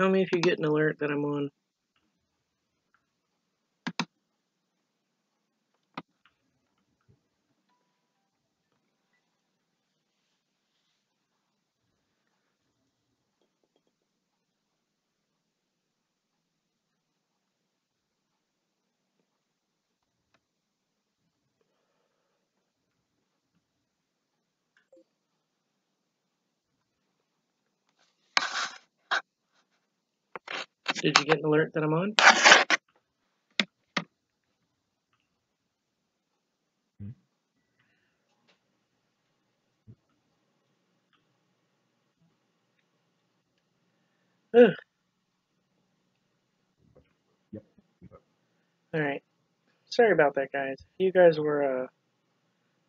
Tell me if you get an alert that I'm on. Did you get an alert that I'm on? Ugh. Yep. Alright. Sorry about that, guys. If you guys were, uh,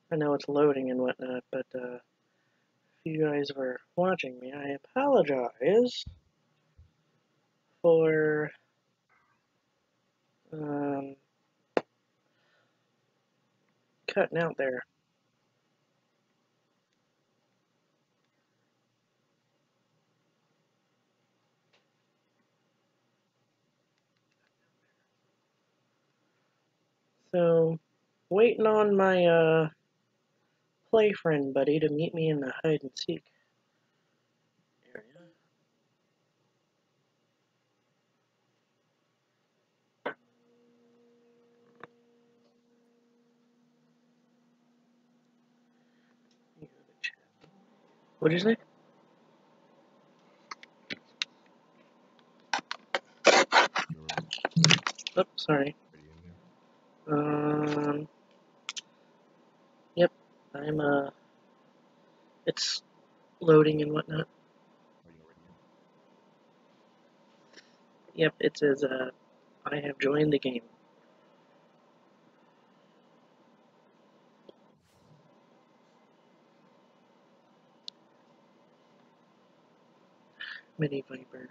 I know it's loading and whatnot, but, uh, if you guys were watching me, I apologize for, um, cutting out there. So, waiting on my, uh, play friend buddy to meet me in the hide and seek What'd you say? Oh, sorry. Um, yep, I'm, uh, it's loading and whatnot. Yep, it says, uh, I have joined the game. Mini Viper.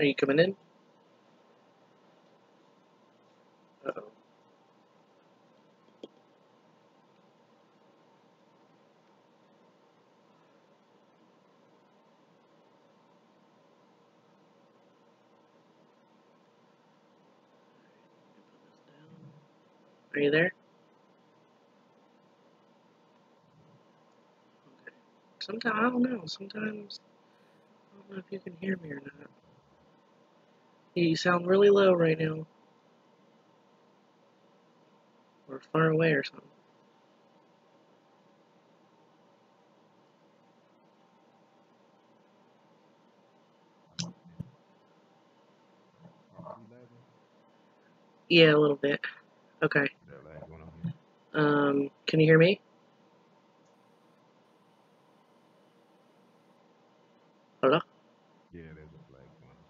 Are you coming in? Uh oh. Are you there? Okay. Sometimes, I don't know, sometimes, I don't know if you can hear me or not. You sound really low right now. Or far away or something. Yeah, a little bit. Okay. Um, can you hear me? Hello? Yeah, there's a flag going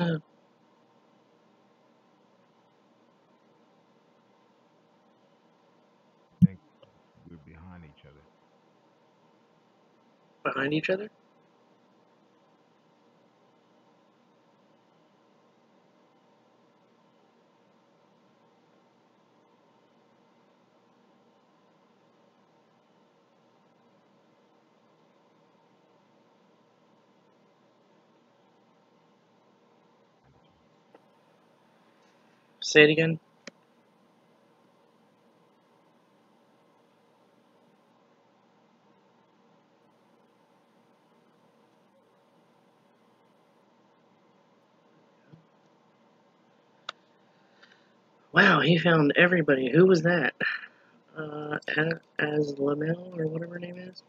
on. Uh, I think we're behind each other. Behind each other? Say it again. Wow, he found everybody. Who was that? Uh, as Lamel or whatever her name is?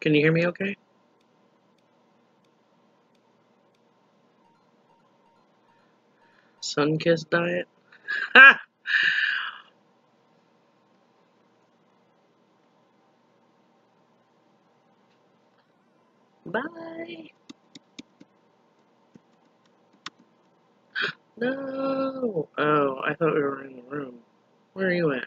Can you hear me okay? Sunkissed diet? Bye! No! Oh, I thought we were in the room. Where are you at?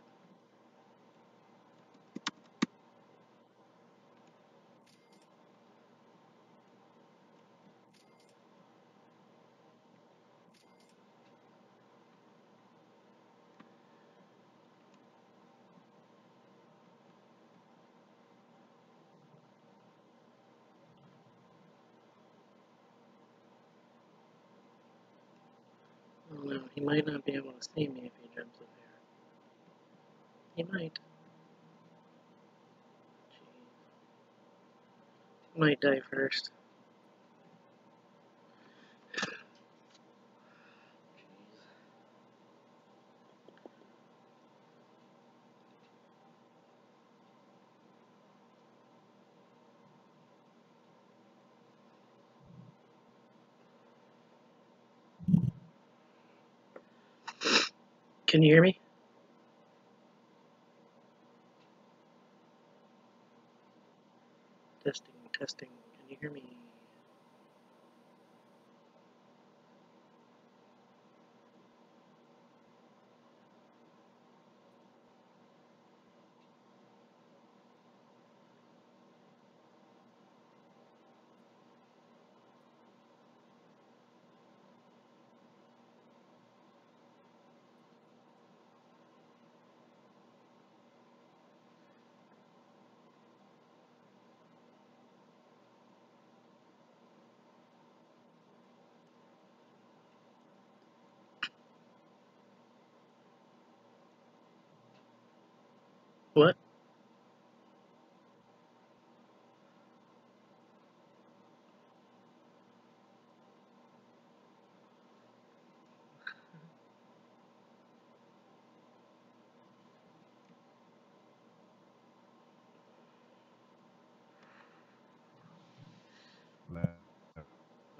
Oh no, he might see me if he jumps up there. He might. Jeez. He might die first. Can you hear me? Testing, testing. Can you hear me? What?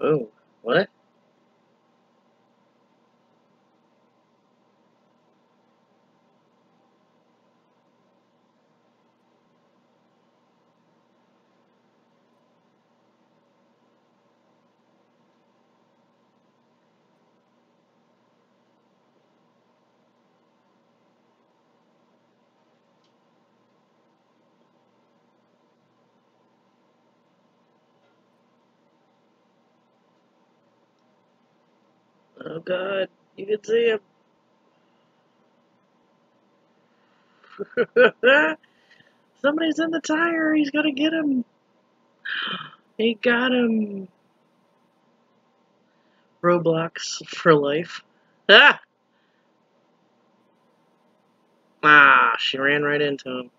Oh, what? Oh god, you can see him. Somebody's in the tire. He's gonna get him. He got him. Roblox for life. Ah! Ah, she ran right into him.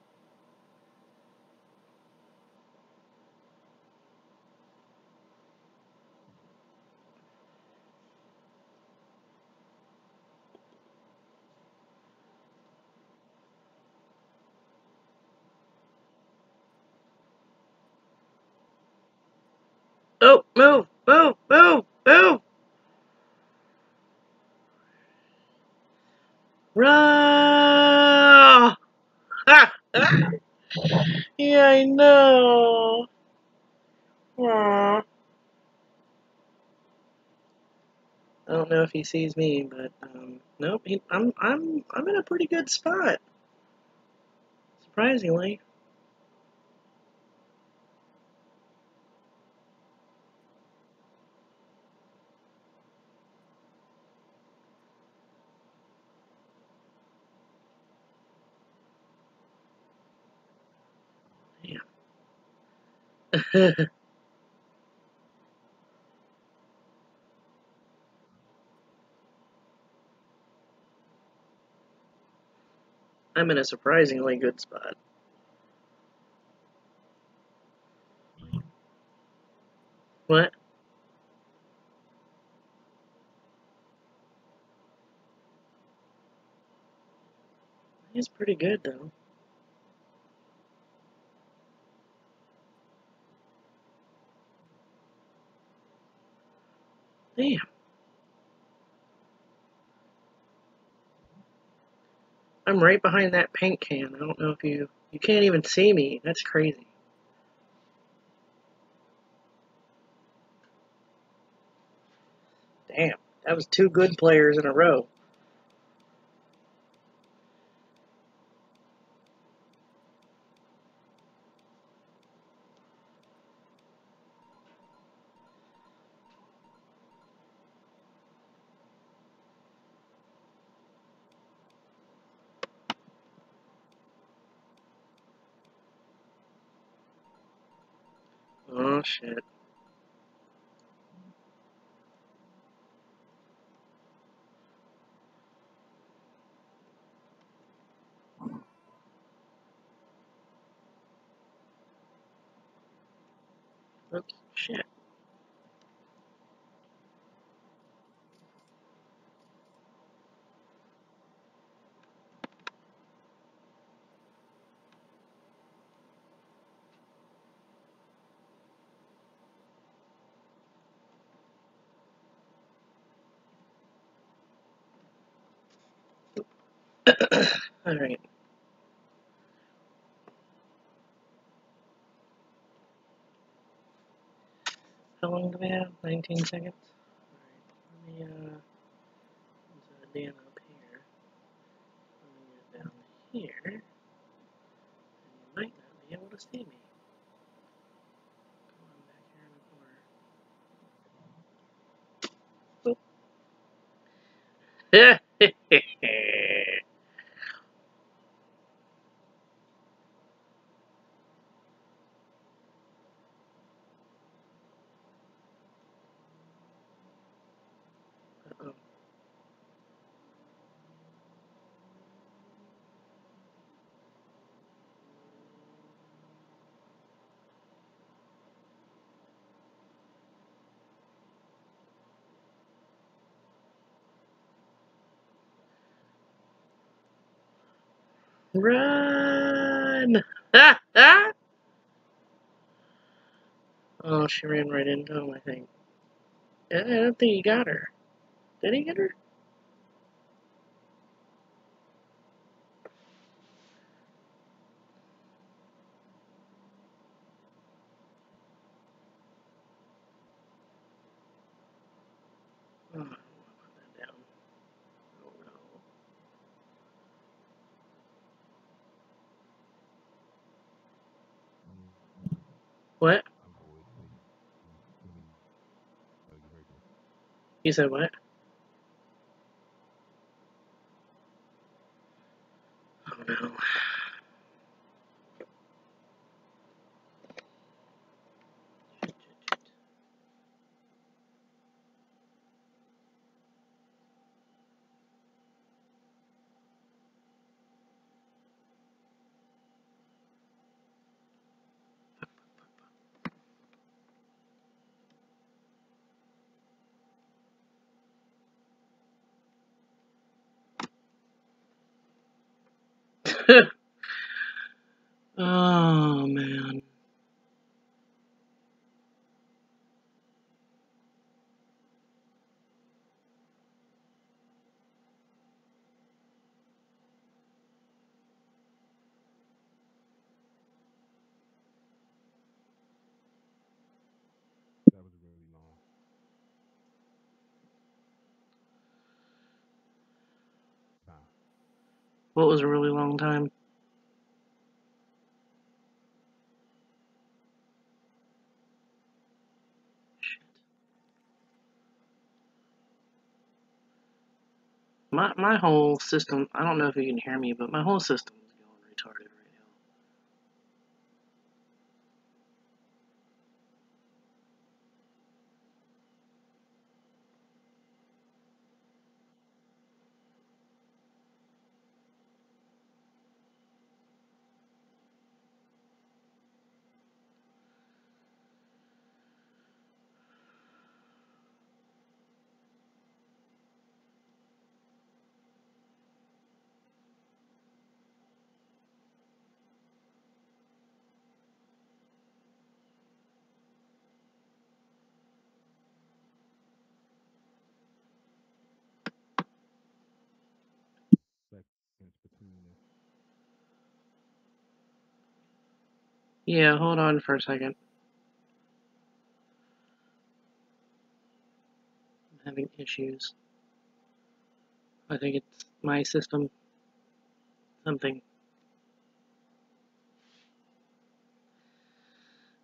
Oh, move, move, move, move! Run! Ah! ah. Yeah, I know. Aw. I don't know if he sees me, but um, nope. He, I'm I'm I'm in a pretty good spot. Surprisingly. I'm in a surprisingly good spot. What? He's pretty good though. Damn. I'm right behind that paint can. I don't know if you you can't even see me. That's crazy. Damn. That was two good players in a row. Oh shit. Oops, shit. Alright. How long do we have? 19 seconds? Alright, let me, uh, let's Dan up here. Let me get down here. And you might not be able to see me. Come on back here in the corner. Uh-oh. Run! Ah! Ah! Oh, she ran right into him, I think. I I don't think he got her. Did he get her? Oh, I don't want to put that down. Oh no. What? Mm, mm. Oh. You said what? oh man. That was really long. Time. What was a really long time? Shit. My my whole system. I don't know if you can hear me, but my whole system is going retarded Yeah, hold on for a second. I'm having issues. I think it's my system. Something.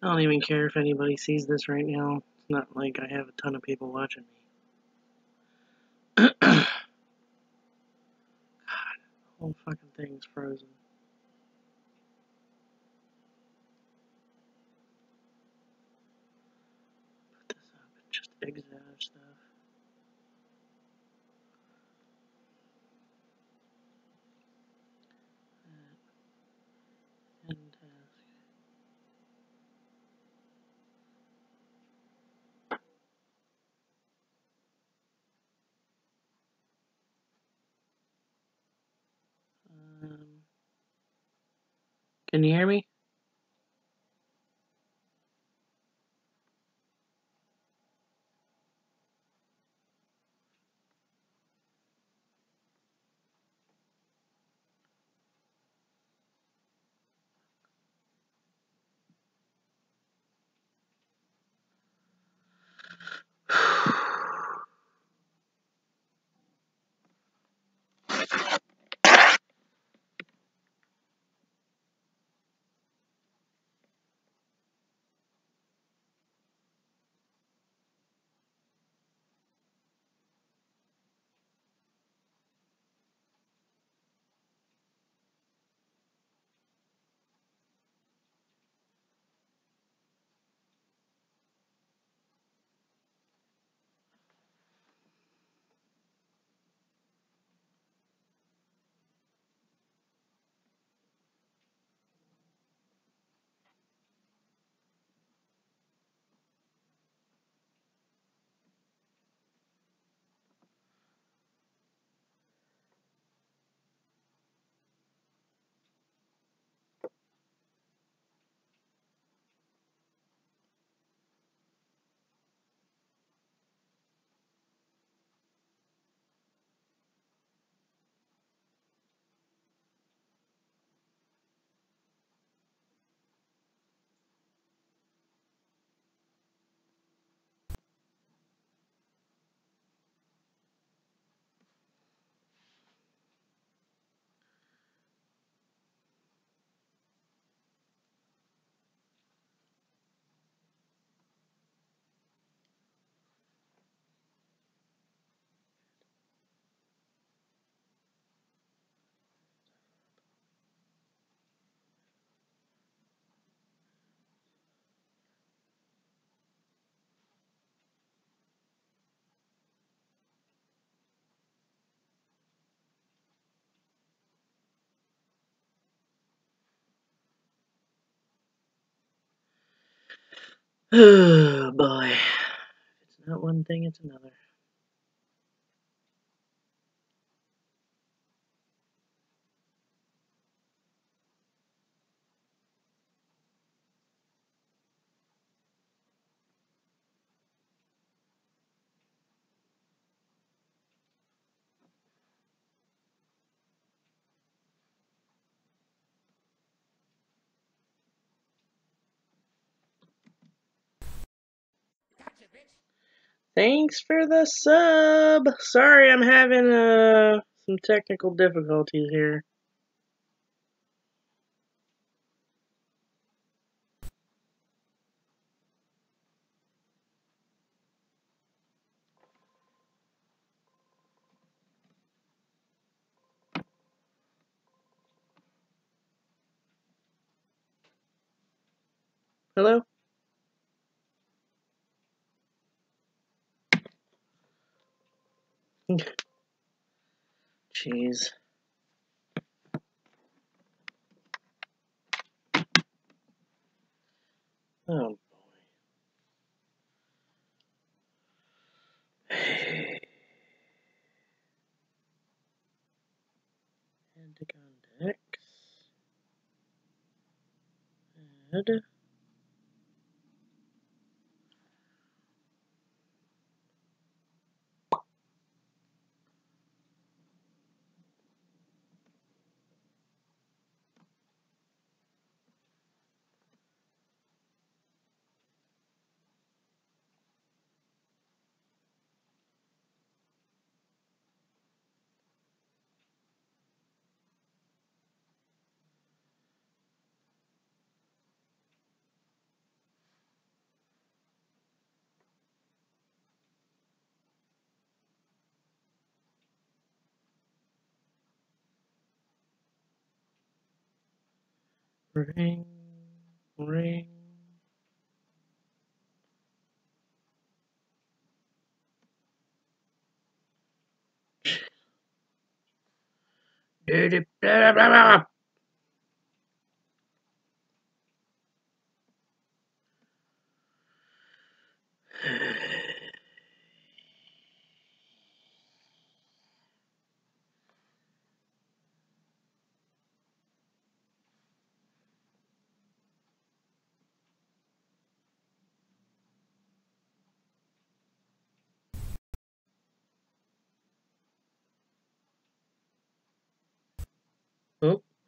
I don't even care if anybody sees this right now. It's not like I have a ton of people watching me. God, whole fucking thing's frozen. Put this up and just exit out of stuff. Uh, End task. Um, can you hear me? Oh boy. It's not one thing, it's another. Thanks for the sub. Sorry, I'm having uh some technical difficulties here. Hello? Jeez. Oh boy. Antigon Dex. Add. Ring, ring. Blah, blah.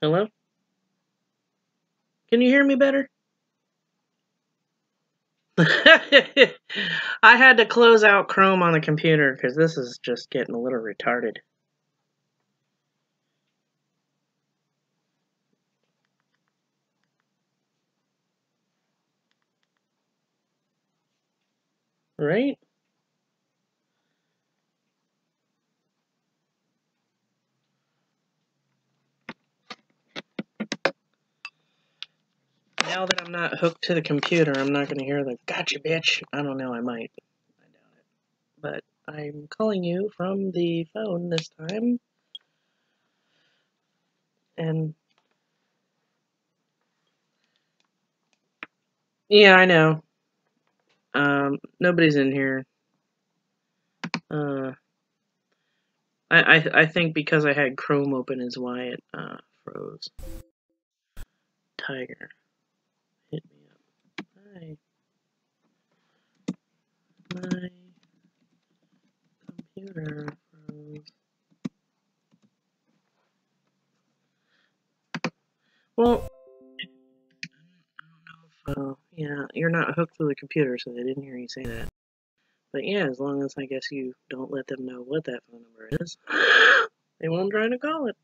hello? Can you hear me better? I had to close out Chrome on the computer because this is just getting a little retarded. Right? Now that I'm not hooked to the computer, I'm not going to hear the gotcha bitch. I don't know, I might. I doubt it. But I'm calling you from the phone this time. And yeah, I know. Um, nobody's in here. Uh, I, I I think because I had Chrome open is why it uh, froze. Tiger, Hi. My computer froze. Well, oh yeah, you're not hooked to the computer, so they didn't hear you say that. But yeah, as long as I guess you don't let them know what that phone number is, they won't try to call it.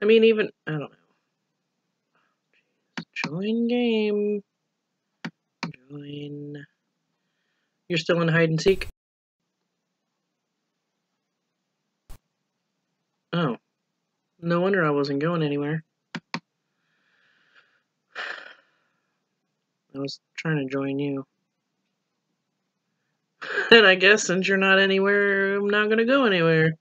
I mean, even I don't know. Join game. Join. You're still in hide and seek? Oh. No wonder I wasn't going anywhere. I was trying to join you. and I guess since you're not anywhere, I'm not going to go anywhere.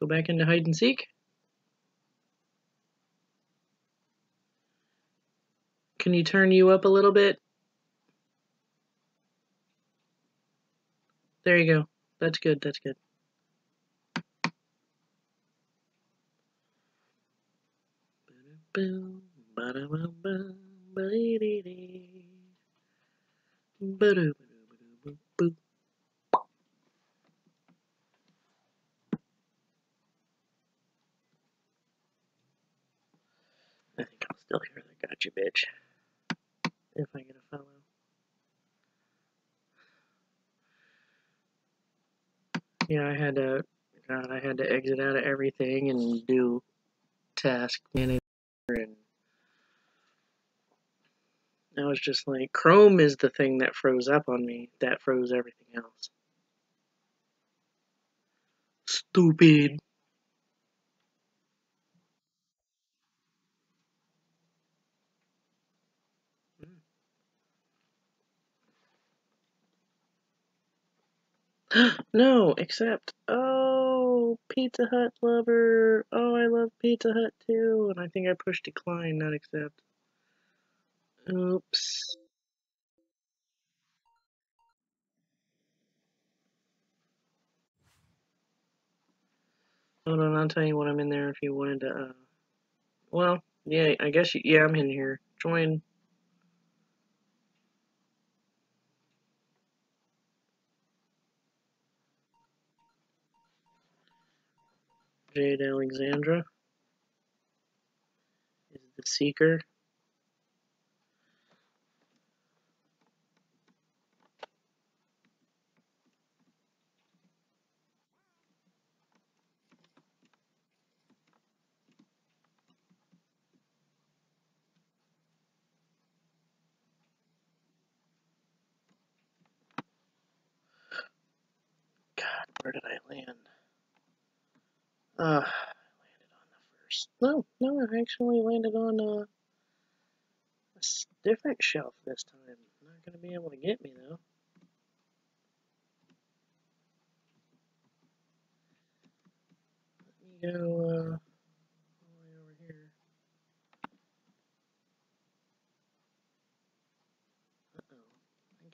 Go back into hide and seek? Can you turn you up a little bit? There you go. That's good, that's good. I think I'll still hear the gotcha bitch. If I get a follow. Yeah, I had to God, I had to exit out of everything and do task manager and I was just like Chrome is the thing that froze up on me. That froze everything else. Stupid. no, except oh, Pizza Hut lover. Oh, I love Pizza Hut too. And I think I pushed decline, not accept. Oops. Hold on, I'll tell you when I'm in there if you wanted to. Uh, well, yeah, I guess you, yeah, I'm in here. Join. Jade Alexandra is the seeker. God, where did I land? Uh, landed on the first. No, no, I actually landed on uh, a different shelf this time. Not gonna be able to get me though. Let me go uh,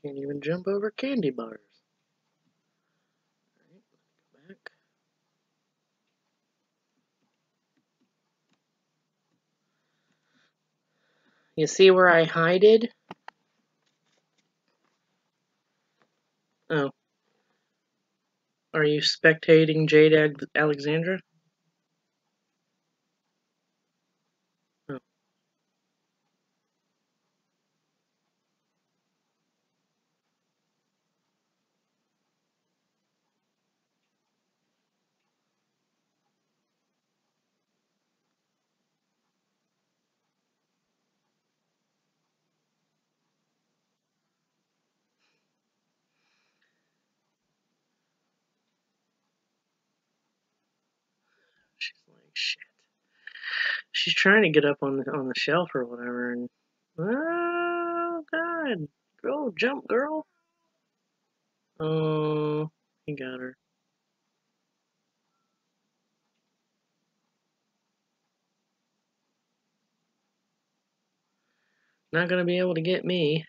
can't even jump over candy bars. Alright, let me go back. You see where I hided? Oh. Are you spectating Jade Alexandra? Trying to get up on the on the shelf or whatever, and oh god, go jump, girl. Oh, he got her. Not gonna be able to get me.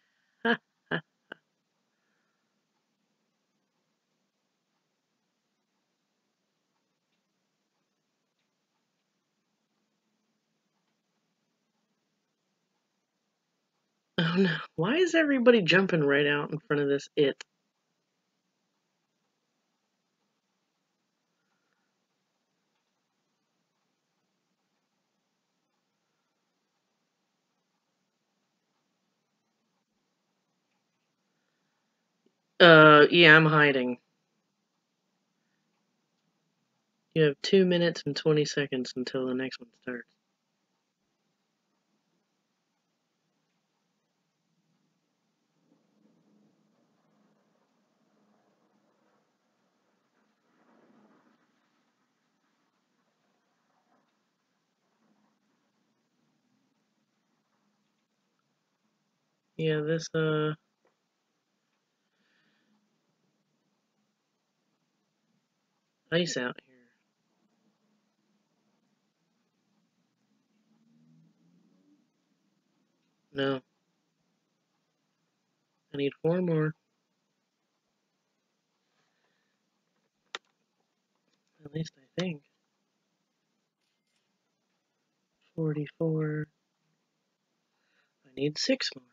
Oh no! Why is everybody jumping right out in front of this it? Uh, yeah, I'm hiding. You have two minutes and twenty seconds until the next one starts. Yeah, this uh. Ice out here. No. I need four more. At least I think. 44. I need six more.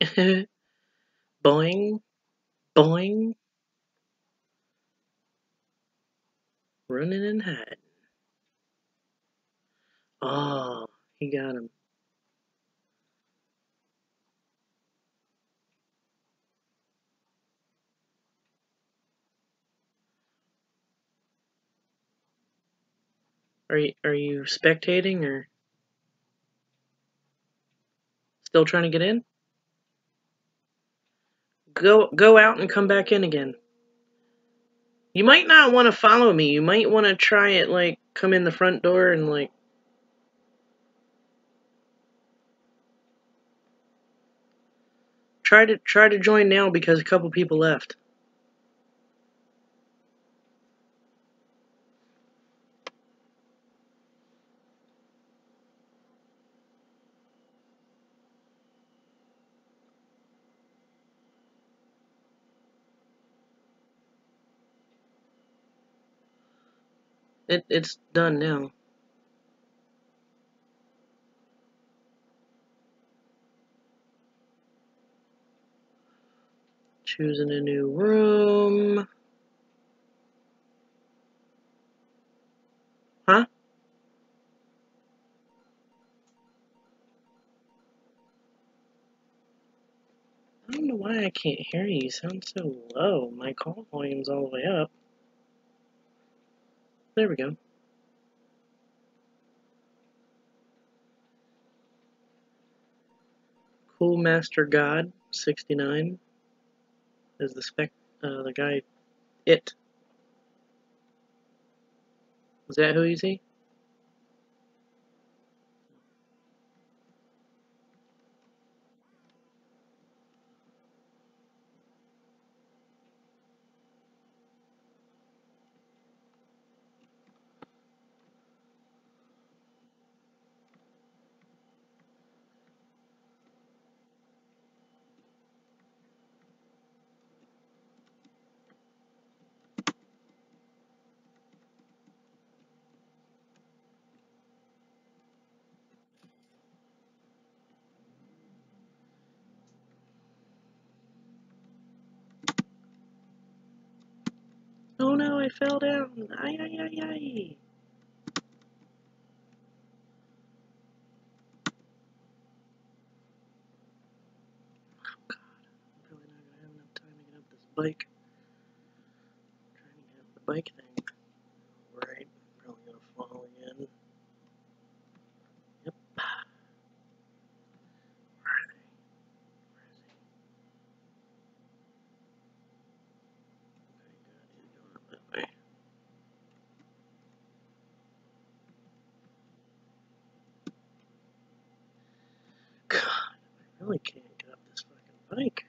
boing, boing. Running and hiding. Oh, he got him. Are you, are you spectating or still trying to get in? Go go out and come back in again. You might not want to follow me. You might want to try it like come in the front door and like try to try to join now because a couple people left. It it's done now. Choosing a new room. Huh? I don't know why I can't hear you. You sound so low. My call volume's all the way up. There we go. Cool Master God 69 is the spec uh, the guy it. Is that who you see? Oh no, I fell down. Ay, ay, ay, ay. Oh god, I'm not gonna have enough time to get up this bike. trying to get up the bike thing. Right, probably gonna fall again. Yep. Where are they? Where is he? Okay, good, he's going up that way. God, I really can't get up this fucking bike.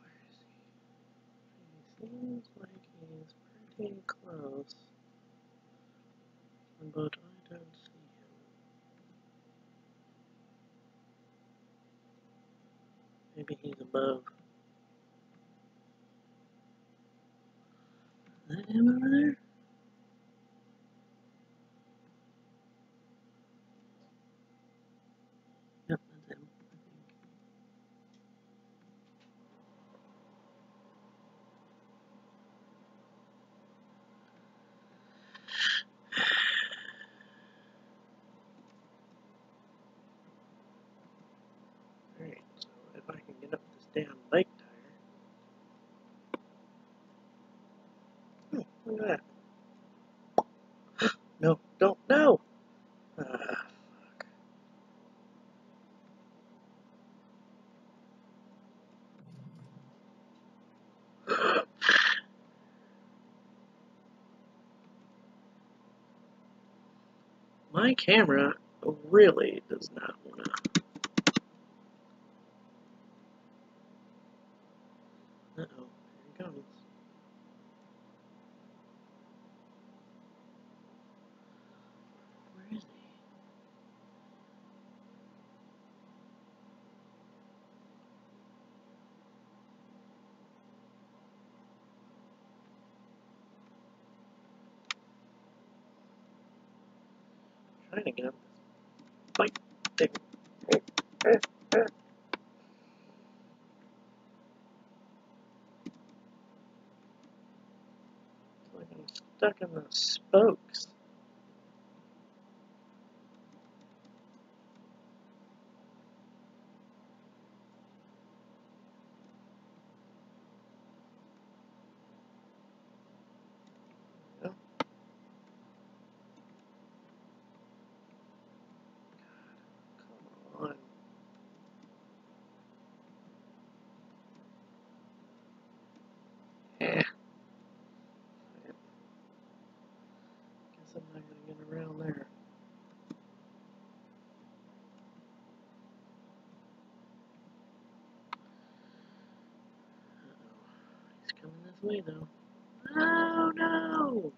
Where is he? He seems like he's pretty close, but I don't see him. Maybe he's above. Is that him over there? Yep, that's him. I think. Alright, so if I can get up this damn bike tire. Oh, look at that. No, don't, no! Ah, fuck. My camera really does not want to. Uh oh, here he comes. Where is he? trying to get up this bike thing. It's like I'm stuck in the spokes. Oh, come on. Eh. Yep. Guess I'm not gonna get around there. Uh-oh. He's coming though. Oh no!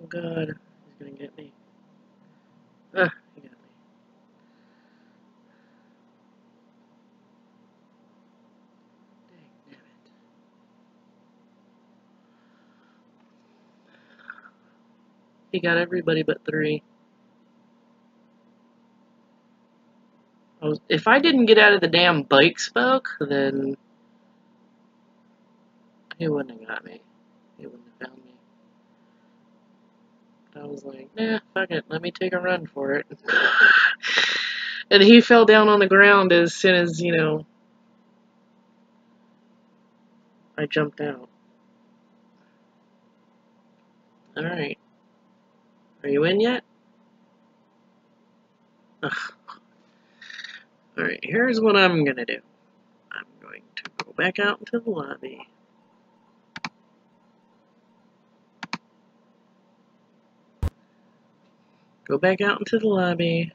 Oh god, he's gonna get me. Ah, he got me. Dang, damn it. He got everybody but three. I was, if I didn't get out of the damn bike spoke, then he wouldn't have got me. He wouldn't have found me. I was like, nah, fuck it, let me take a run for it. and he fell down on the ground as soon as, you know, I jumped out. Alright. Are you in yet? Ugh. Alright, here's what I'm gonna do. I'm going to go back out into the lobby. Go back out into the lobby.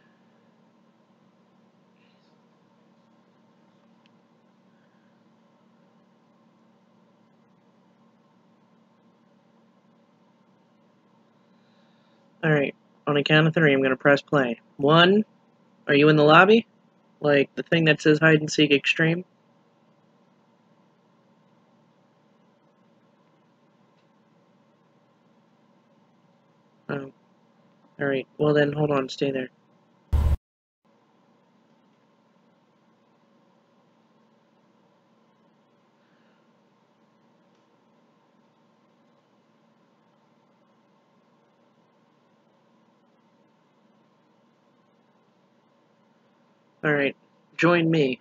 Alright, on a count of three, I'm gonna press play. One, are you in the lobby? Like the thing that says hide and seek extreme? Oh. Alright, well then hold on, stay there. Alright, join me.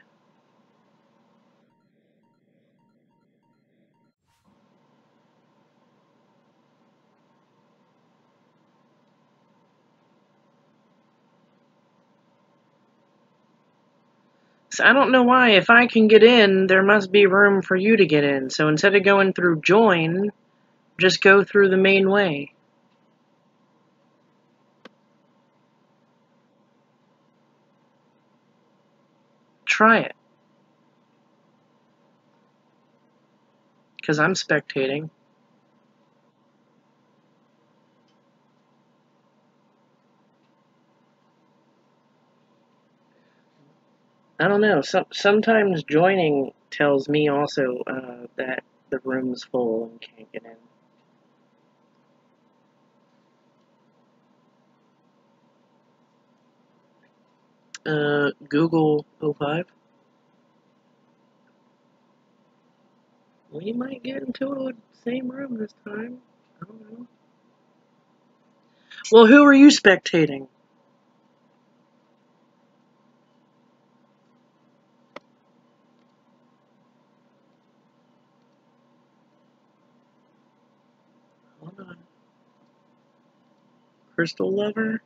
So I don't know why, if I can get in, there must be room for you to get in. So instead of going through join, just go through the main way. Try it. Because I'm spectating. I don't know. Some sometimes joining tells me also uh, that the room's full and can't get in. Uh, Google 05. We might get into the same room this time. I don't know. Well, who are you spectating? Hold on. Crystal Lover?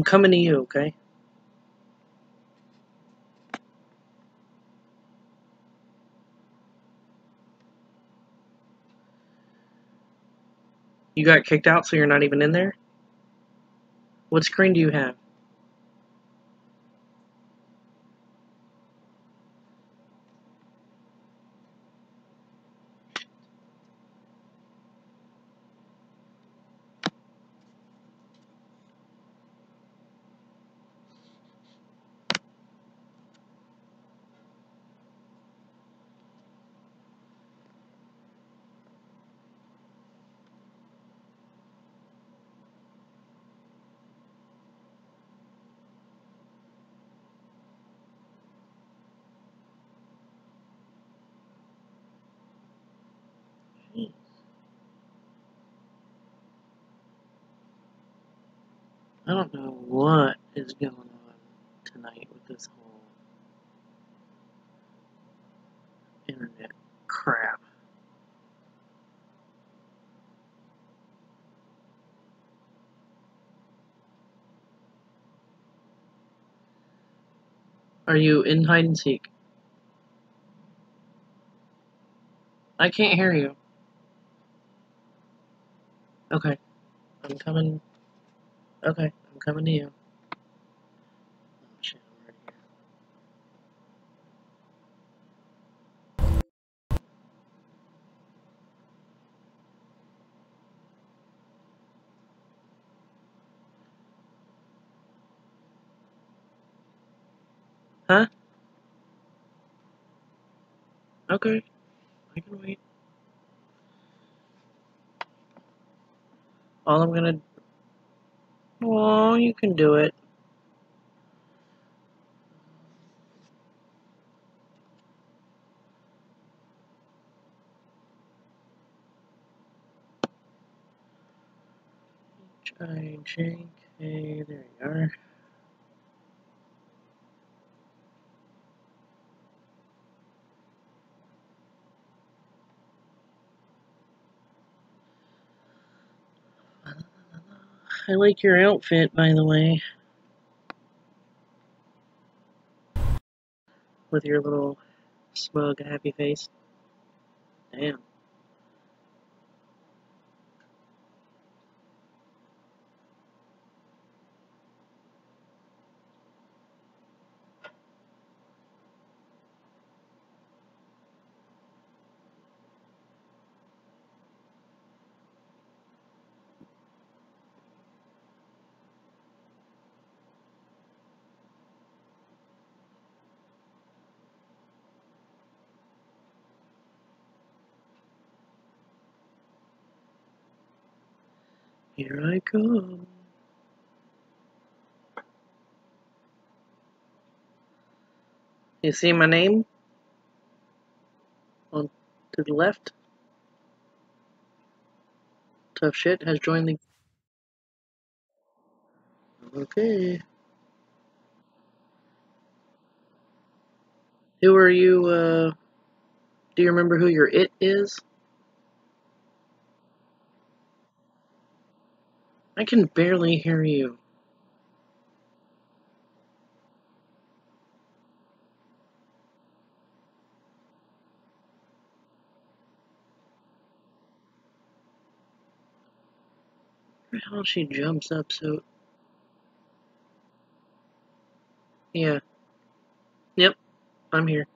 I'm coming to you, okay? You got kicked out, so you're not even in there? What screen do you have? Jeez. I don't know what is going on tonight with this whole internet crap. Are you in hide and seek? I can't hear you. Okay. I'm coming. Okay, I'm coming to you. Huh? Okay, I can wait. All I'm gonna. Oh, you can do it. H I J K. There you are. I like your outfit, by the way, with your little smug, happy face. Damn. Here I come. You see my name? On to the left? ToughShiet has joined the. Okay. Who are you, uh. Do you remember who your it is? I can barely hear you. How she jumps up so. Yeah. Yep, I'm here.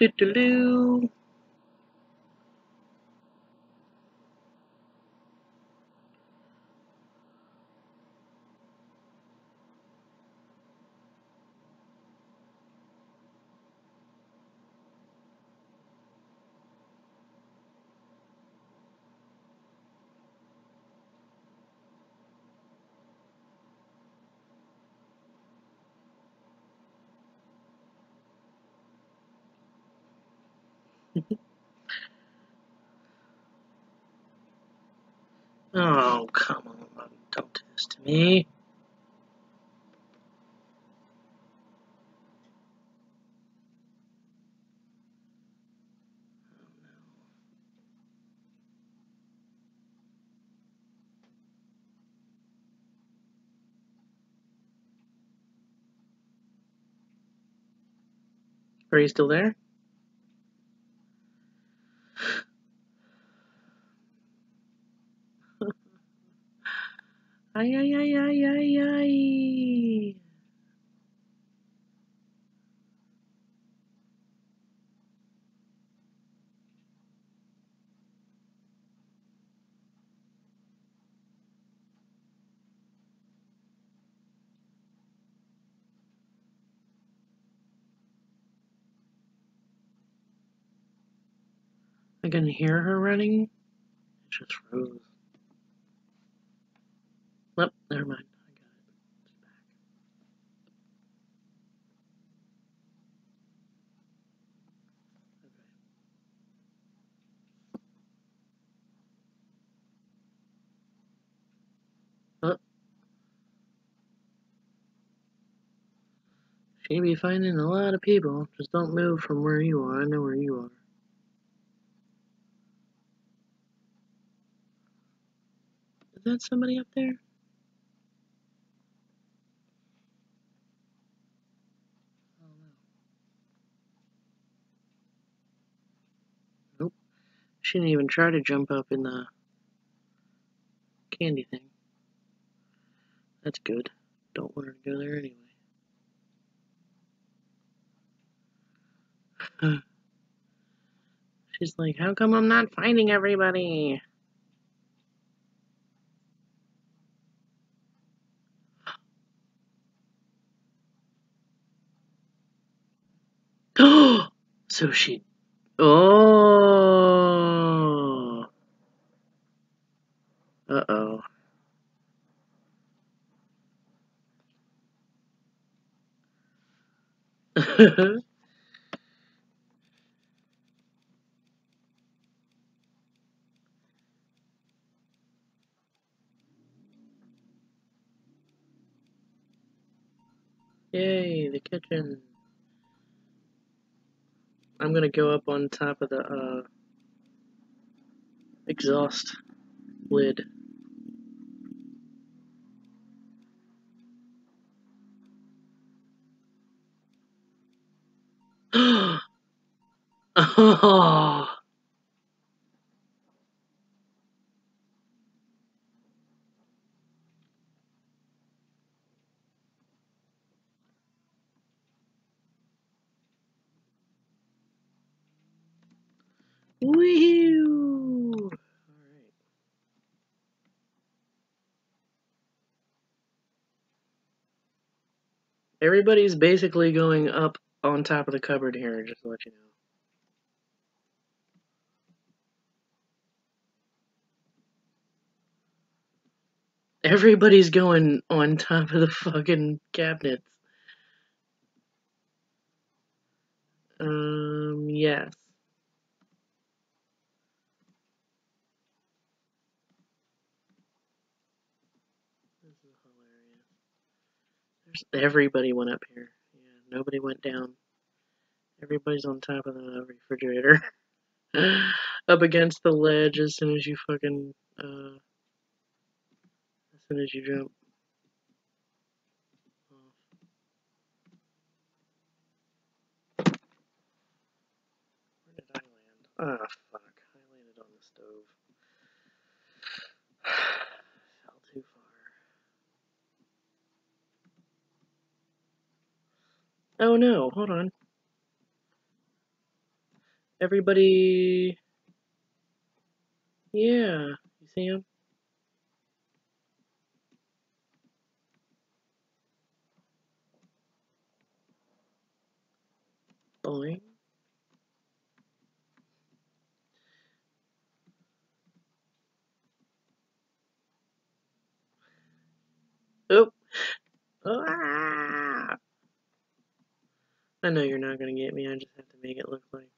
Doo doo doo. Oh, come on. Don't do this to me. Are you still there? Ay, ay, ay, ay, ay, ay. I can hear her running. It just froze. Oh, never mind. You'll be finding a lot of people. Just don't move from where you are. I know where you are. Is that somebody up there? She didn't even try to jump up in the candy thing. That's good. Don't want her to go there anyway. She's like, how come I'm not finding everybody? so she. Oh. Uh oh. Yay, the kitchen. I'm gonna go up on top of the uh, exhaust lid. oh. Alright. Everybody's basically going up on top of the cupboard here, just to let you know. Everybody's going on top of the fucking cabinets. Um, yes. This is hilarious. There's, everybody went up here. Yeah, nobody went down. Everybody's on top of the refrigerator. up against the ledge as soon as you fucking, uh, as soon as you jump. Ah, fuck. I landed on the stove. Fell too far. Oh no, hold on. Everybody. Yeah, you see him? Boing. Oh. Ah! I know you're not gonna get me, I just have to make it look like.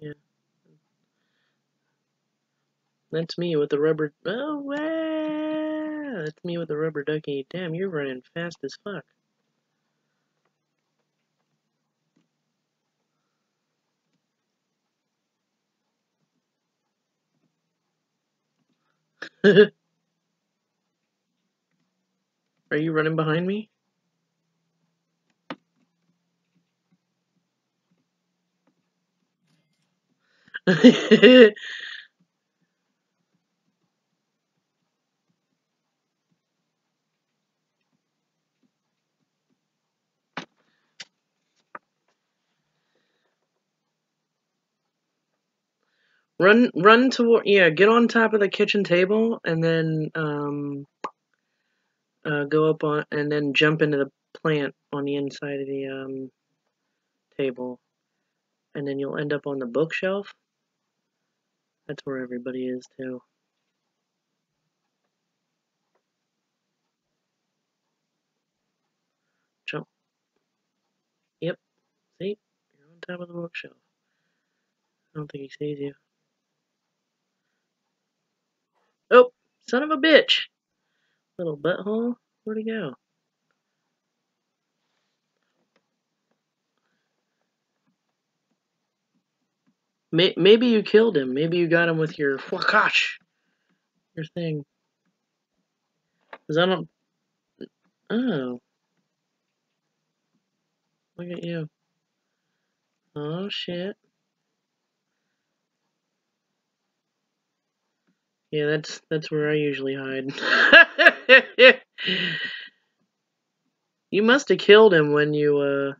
Yeah. That's me with the rubber. Oh, wow! That's me with the rubber ducky. Damn, you're running fast as fuck. Are you running behind me? run, run toward. Yeah, get on top of the kitchen table and then um, uh, go up on and then jump into the plant on the inside of the um, table, and then you'll end up on the bookshelf. That's where everybody is too. Jump. Yep. See, you're on top of the bookshelf. I don't think he sees you. Oh, son of a bitch! Little butthole. Where'd he go? Maybe you killed him. Maybe you got him with your wakash, your thing. Cause I don't. Oh. Look at you. Oh shit. Yeah, that's that's where I usually hide. you must have killed him when you uh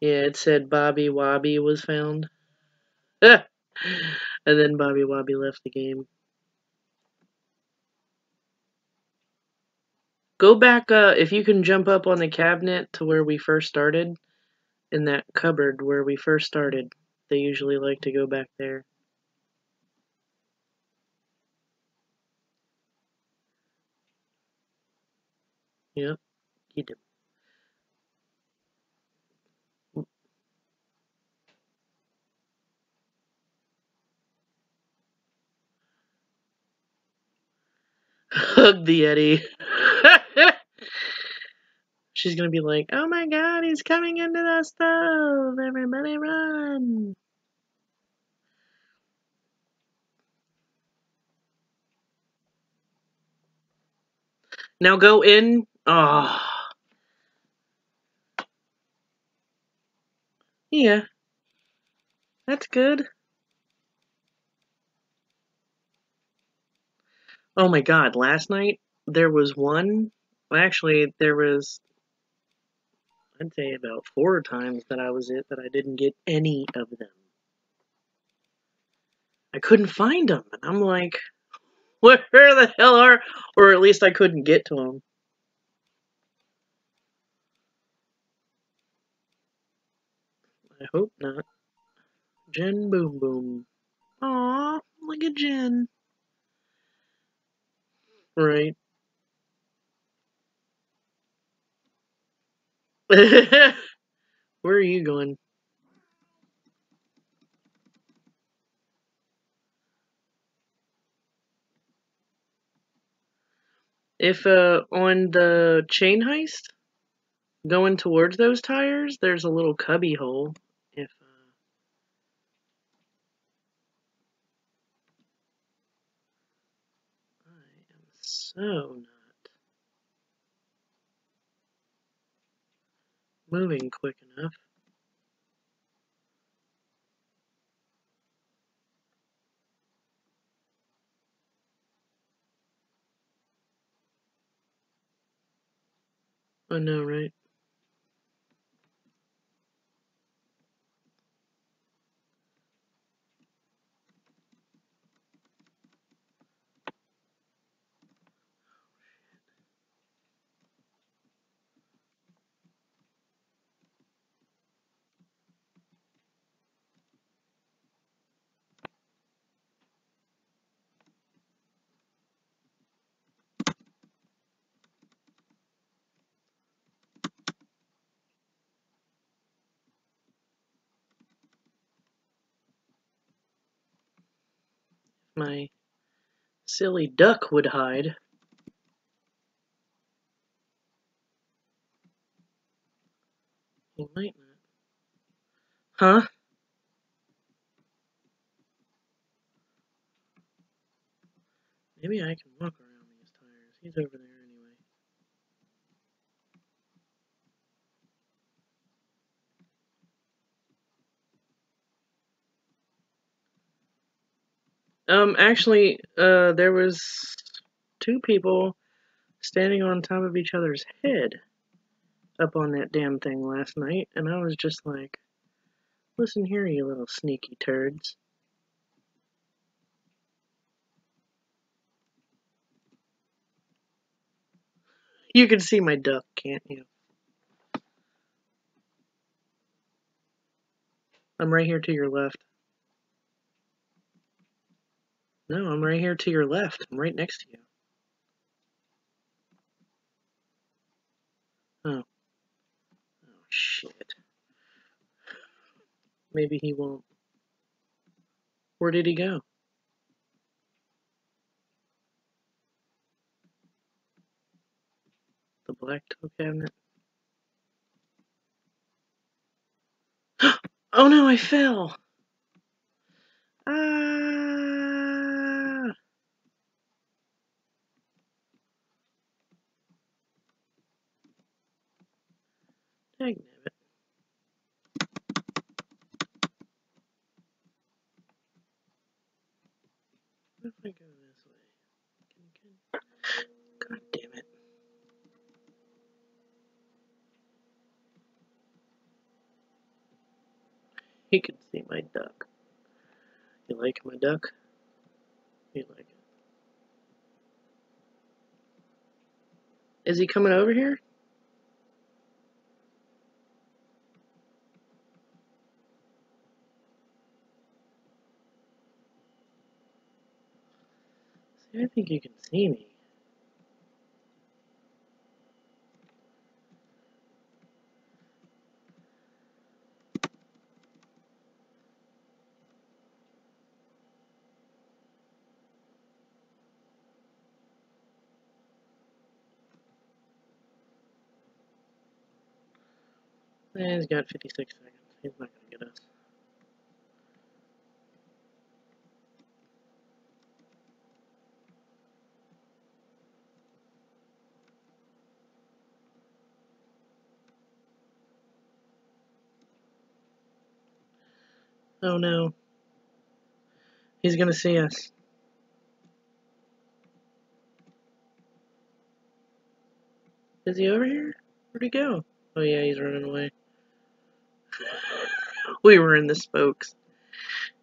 Yeah, it said Bobby Wobby was found. and then Bobby Wobby left the game. Go back uh if you can jump up on the cabinet to where we first started in that cupboard where we first started. They usually like to go back there. Yep, you do. Hug the Yeti. She's gonna be like, oh my god, he's coming into the stove! Everybody run! Now go in. Oh. Yeah. That's good. Oh my god, last night there was one. Well, actually, there was. I'd say about four times that I was it that I didn't get any of them. I couldn't find them. And I'm like, where the hell are. Or at least I couldn't get to them. I hope not. Jen Boom Boom. Aw, look at Jen. Right. Where are you going? If uh on the chain heist going towards those tires, there's a little cubby hole. If uh, I am so not moving quick enough. I know, right? My silly duck would hide. He might not. Huh? Maybe I can walk around these tires. He's over there anyway. Um, actually, uh, there was two people standing on top of each other's head up on that damn thing last night, and I was just like, listen here, you little sneaky turds. You can see my duck, can't you? I'm right here to your left. No, I'm right here to your left. I'm right next to you. Oh. Oh, shit. Maybe he won't. Where did he go? The black toe cabinet? oh no, I fell! Ah! Dang it. What if I go this way? Can, can... God damn it. He can see my duck. You like my duck? You like it? Is he coming over here? I think you can see me. He's got 56 seconds. He's not gonna get us. Oh no. He's gonna see us. Is he over here? Where'd he go? Oh yeah, he's running away. we were in the spokes.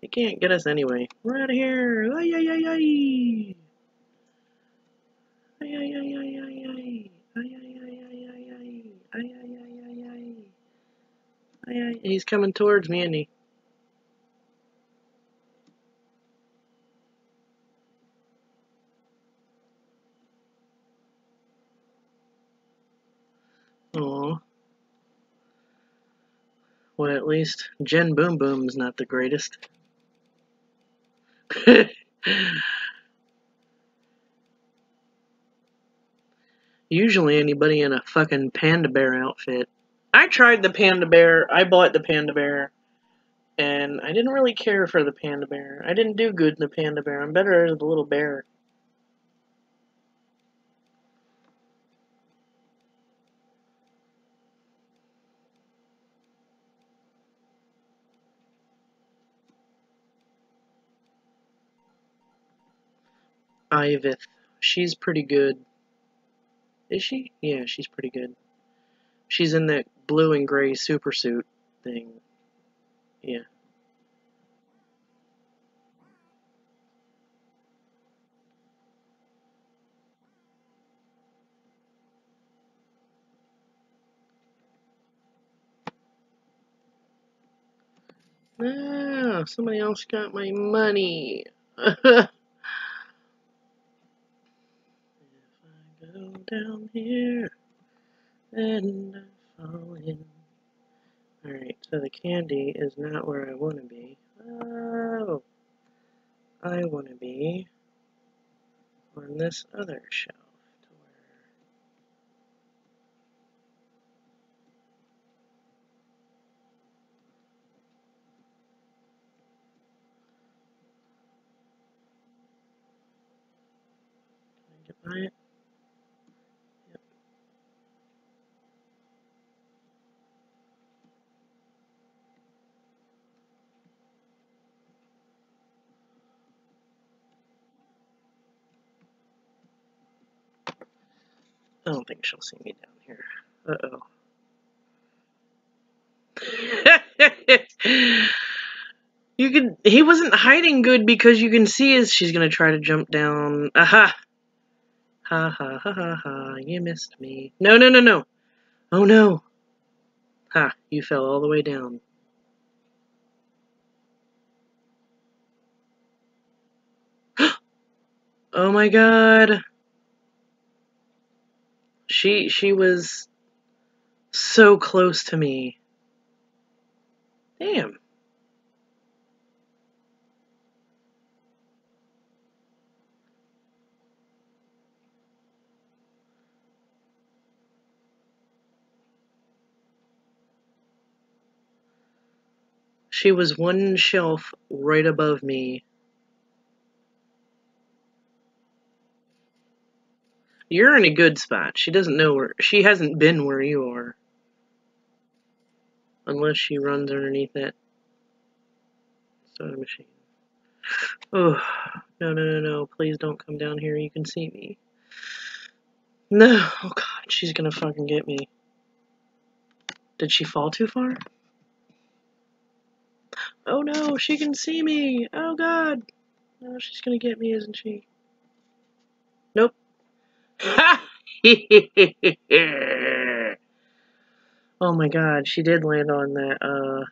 He can't get us anyway. We're out of here. Ay ay ay ay. Ay ay ay ay ay ay. Ay ay ay ay ay ay. Ay ay ay ay ay. Ay ay. He's coming towards me, isn't he? Aw. Well, at least Jen Boom Boom's not the greatest. Usually anybody in a fucking panda bear outfit. I tried the panda bear. I bought the panda bear. And I didn't really care for the panda bear. I didn't do good in the panda bear. I'm better as the little bear. Ivith. She's pretty good. Is she? Yeah, she's pretty good. She's in that blue and gray supersuit thing. Yeah. Ah, somebody else got my money. go down here and I fall in. Alright, so the candy is not where I want to be. Oh, I want to be on this other shelf. Can I get by it? I don't think she'll see me down here. Uh oh. you could. He wasn't hiding good because you can see as she's gonna try to jump down. Aha! Ha ha ha ha ha! You missed me. No no no no! Oh no! Ha! You fell all the way down. oh my god! She she was So close to me. Damn. She was one shelf right above me. You're in a good spot. She doesn't know where she hasn't been where you are. Unless she runs underneath that soda machine. Oh no no no no, please don't come down here, you can see me. No, oh god, she's gonna fucking get me. Did she fall too far? Oh no, she can see me! Oh god! Oh, she's gonna get me, isn't she? Nope. oh my god, she did land on that, uh...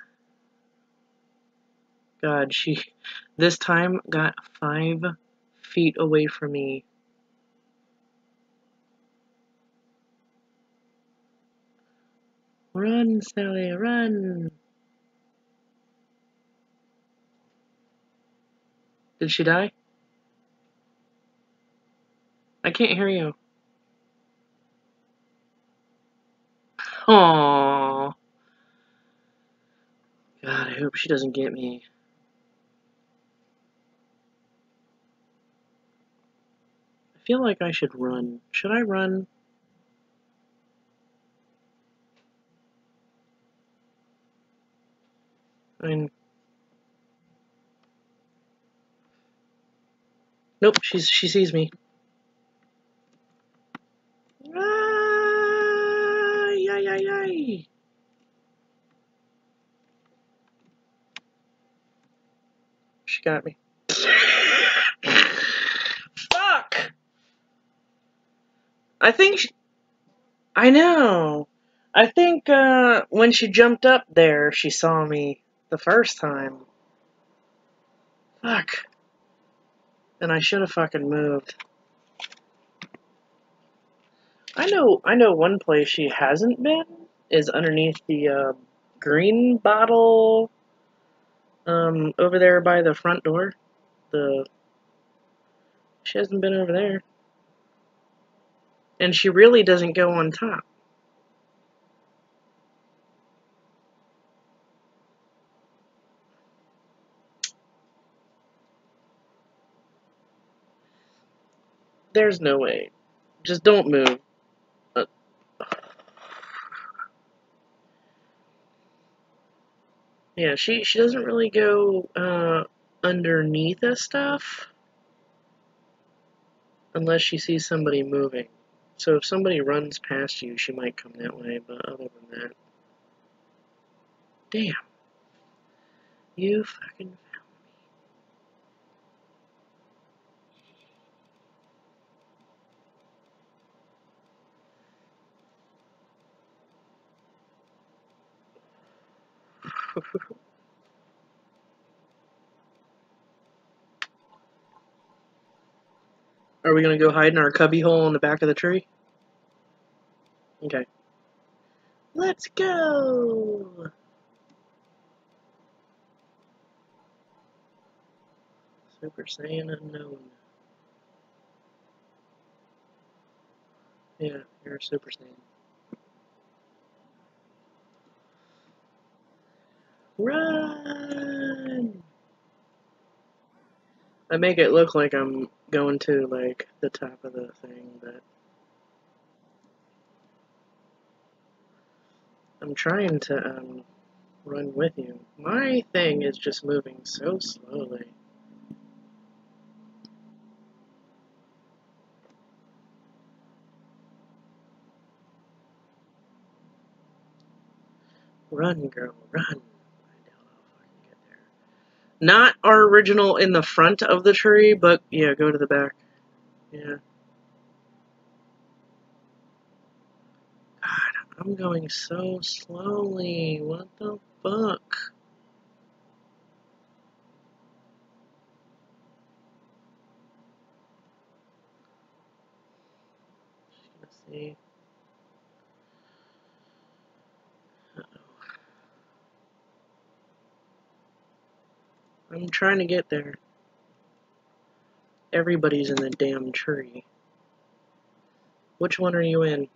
God, she this time got five feet away from me. Run, Sally, run! Did she die? I can't hear you. Aww. God, I hope she doesn't get me. I feel like I should run. Should I run? I mean, Nope, she's she sees me. Ah, yay, yay, yay. She got me. Fuck! I think she, I know. I think uh, when she jumped up there, she saw me the first time. Fuck. And I should have fucking moved. I know, I know one place she hasn't been is underneath the uh, green bottle, um, over there by the front door. The she hasn't been over there, and she really doesn't go on top. There's no way. Just don't move. Uh, yeah, she she doesn't really go uh, underneath the stuff unless she sees somebody moving. So if somebody runs past you, she might come that way, but other than that. Damn. You fucking Are we gonna go hide in our cubby hole in the back of the tree? Okay. Let's go! Super Saiyan Unknown. Yeah, you're a Super Saiyan. Run! I make it look like I'm going to, like, the top of the thing, but... I'm trying to, um, run with you. My thing is just moving so slowly. Run, girl, run. Not our original in the front of the tree, but yeah, go to the back. Yeah. God, I'm going so slowly. What the fuck? Gonna see. I'm trying to get there. Everybody's in the damn tree. Which one are you in?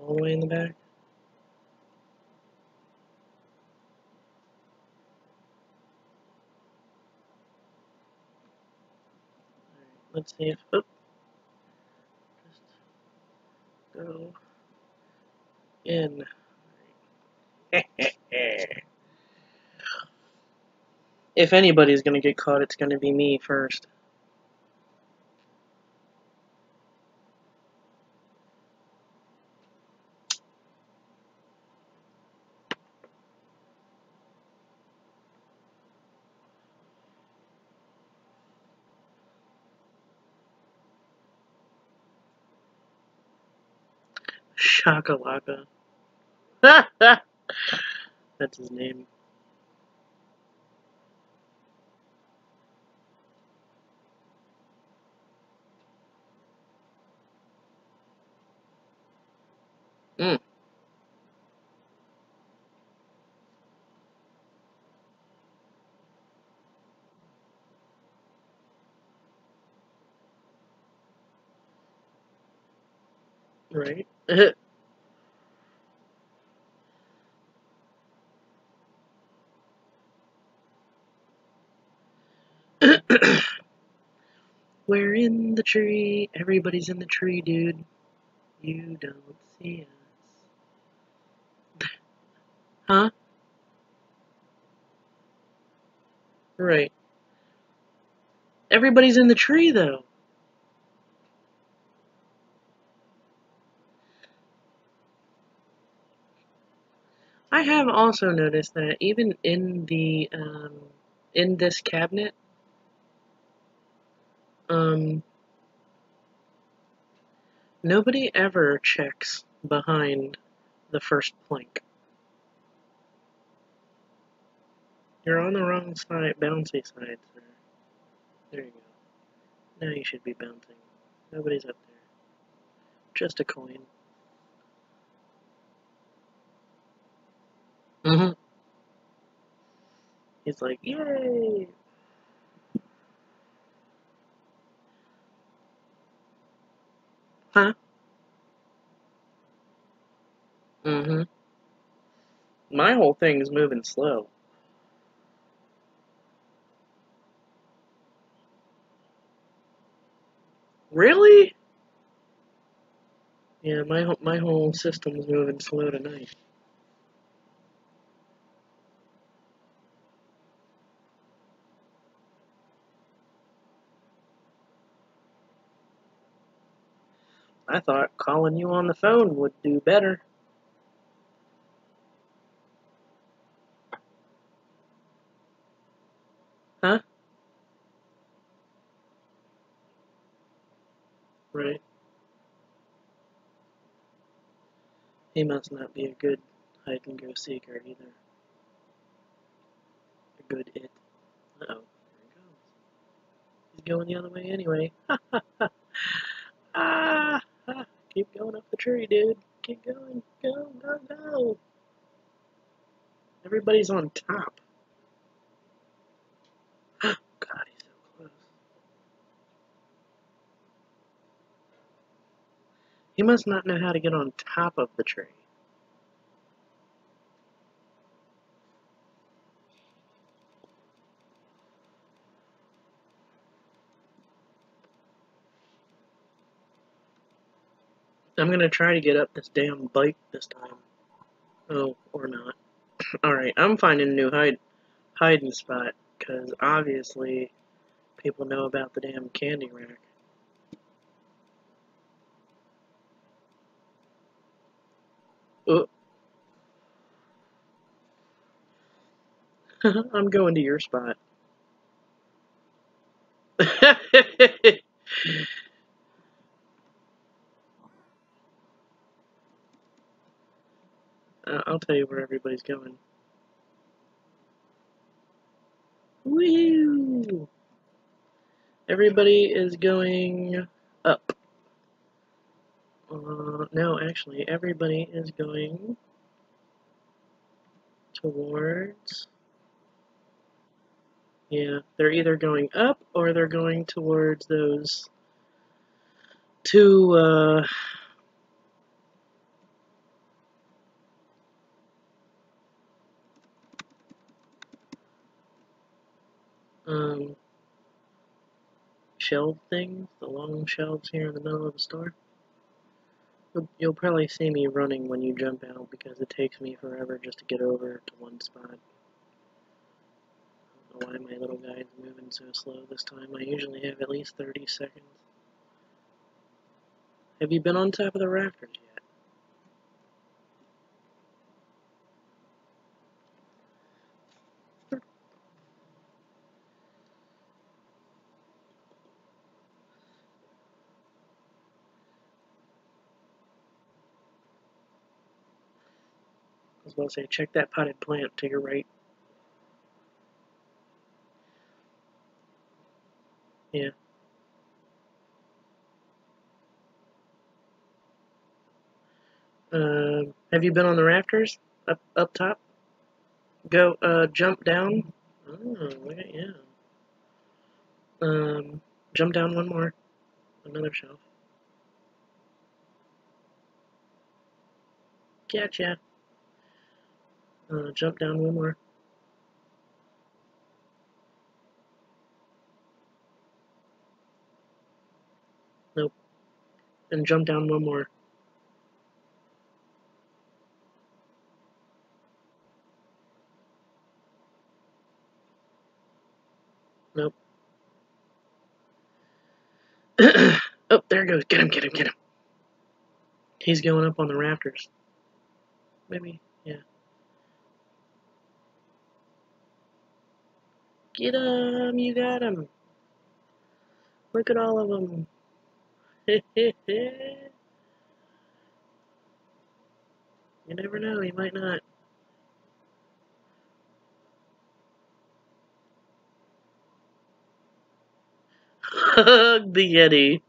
All the way in the back? Let's see if. Oh, just go in. if anybody's gonna get caught, it's gonna be me first. Shakalaka. That's his name. Mm. Right. We're in the tree. Everybody's in the tree, dude. You don't see us. Huh? Right. Everybody's in the tree, though. I have also noticed that even in the um, in this cabinet, um, nobody ever checks behind the first plank. You're on the wrong side, bouncy side, sir. There you go. Now you should be bouncing. Nobody's up there. Just a coin. Mm-hmm. He's like, yay! Huh? Mm-hmm. My whole thing is moving slow. Really? Yeah, my my whole system's moving slow tonight. I thought calling you on the phone would do better. Huh? Right. He must not be a good hide and go seeker either. A good it. Uh oh. There he goes. He's going the other way anyway. ah, keep going up the tree, dude. Keep going. Go, go, go. Everybody's on top. God, he's so close. He must not know how to get on top of the tree. I'm gonna try to get up this damn bike this time. Oh, or not. Alright, I'm finding a new hide hiding spot, because obviously people know about the damn candy rack. Oh. I'm going to your spot. Uh, I'll tell you where everybody's going. Woo! Everybody is going up. Uh, no, actually, everybody is going towards. Yeah, they're either going up or they're going towards those two. Uh, um, things, the long shelves here in the middle of the store. You'll, probably see me running when you jump out because it takes me forever just to get over to one spot. I don't know why my little guy's moving so slow this time. I usually have at least 30 seconds. Have you been on top of the rafters yet? To say, check that potted plant to your right. Yeah. Um, have you been on the rafters up up top? Go uh jump down. Oh, look at you. Um, jump down one more. Another shelf. Gotcha. Uh, jump down one more. Nope. And jump down one more. Nope. oh, there goes. Get him, get him, get him. He's going up on the rafters. Maybe, Get him, you got him. Look at all of them. you never know, you might not. Hug the Yeti.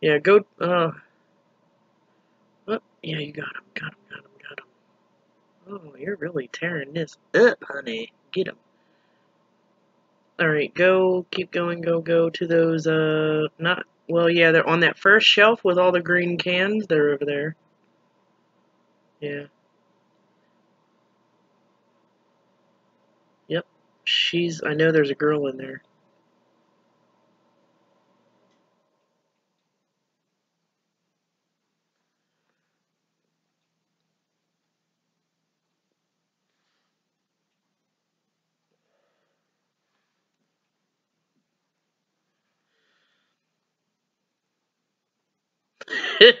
Yeah, go. Uh, yeah, you got him. Got him. Got him. Got him. Oh, you're really tearing this up, honey. Get him. All right, go. Keep going. Go. Go to those. Uh, not. Well, yeah, they're on that first shelf with all the green cans. They're over there. Yeah. Yep. She's. I know there's a girl in there.